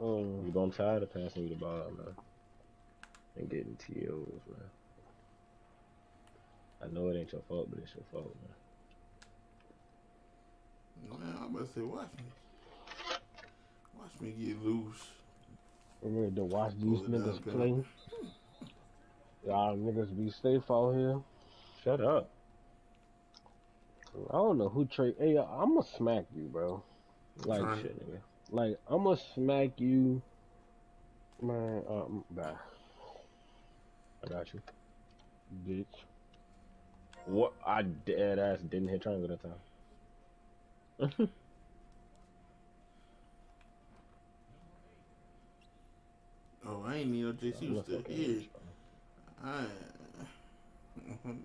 Um, You gonna tired of passing you the ball, man. And getting TOs, man. I know it ain't your fault, but it's your fault, man. Man, I'm about to say, watch me. Watch me get loose. I'm ready to watch these Pull niggas pin play. Y'all niggas be safe out here. Shut up. I don't know who trade. Hey, I'm gonna smack you, bro. Like, Alright. Shit, nigga. like I'm gonna smack you, man. Um, bye, I got you. bitch. What? I dead ass didn't hit triangle that time. Oh, I ain't need no JC was still here. I.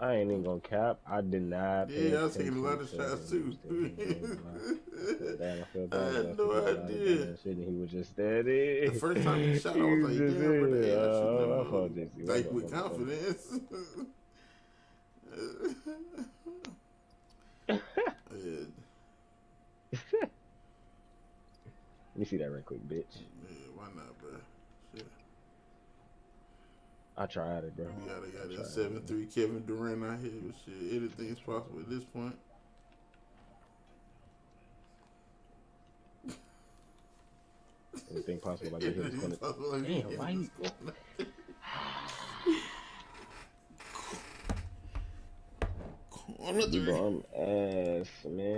I ain't even gonna cap. I did not. Yeah, I taking a lot of shots too. Damn, I feel I had no idea. Shit, he was just steady. The first time he shot, I was like, damn, what the hell? I Oh, should have fault, Like with confidence. yeah, Let me see that right quick, bitch. Oh, man, why not, bro? Shit. I tried it, bro. We gotta got Try that it. seven three Kevin Durant out here, but shit, anything's possible at this point. Anything possible like that. He was gonna- possible. Like Damn, why you- Corner You three. bum ass, man.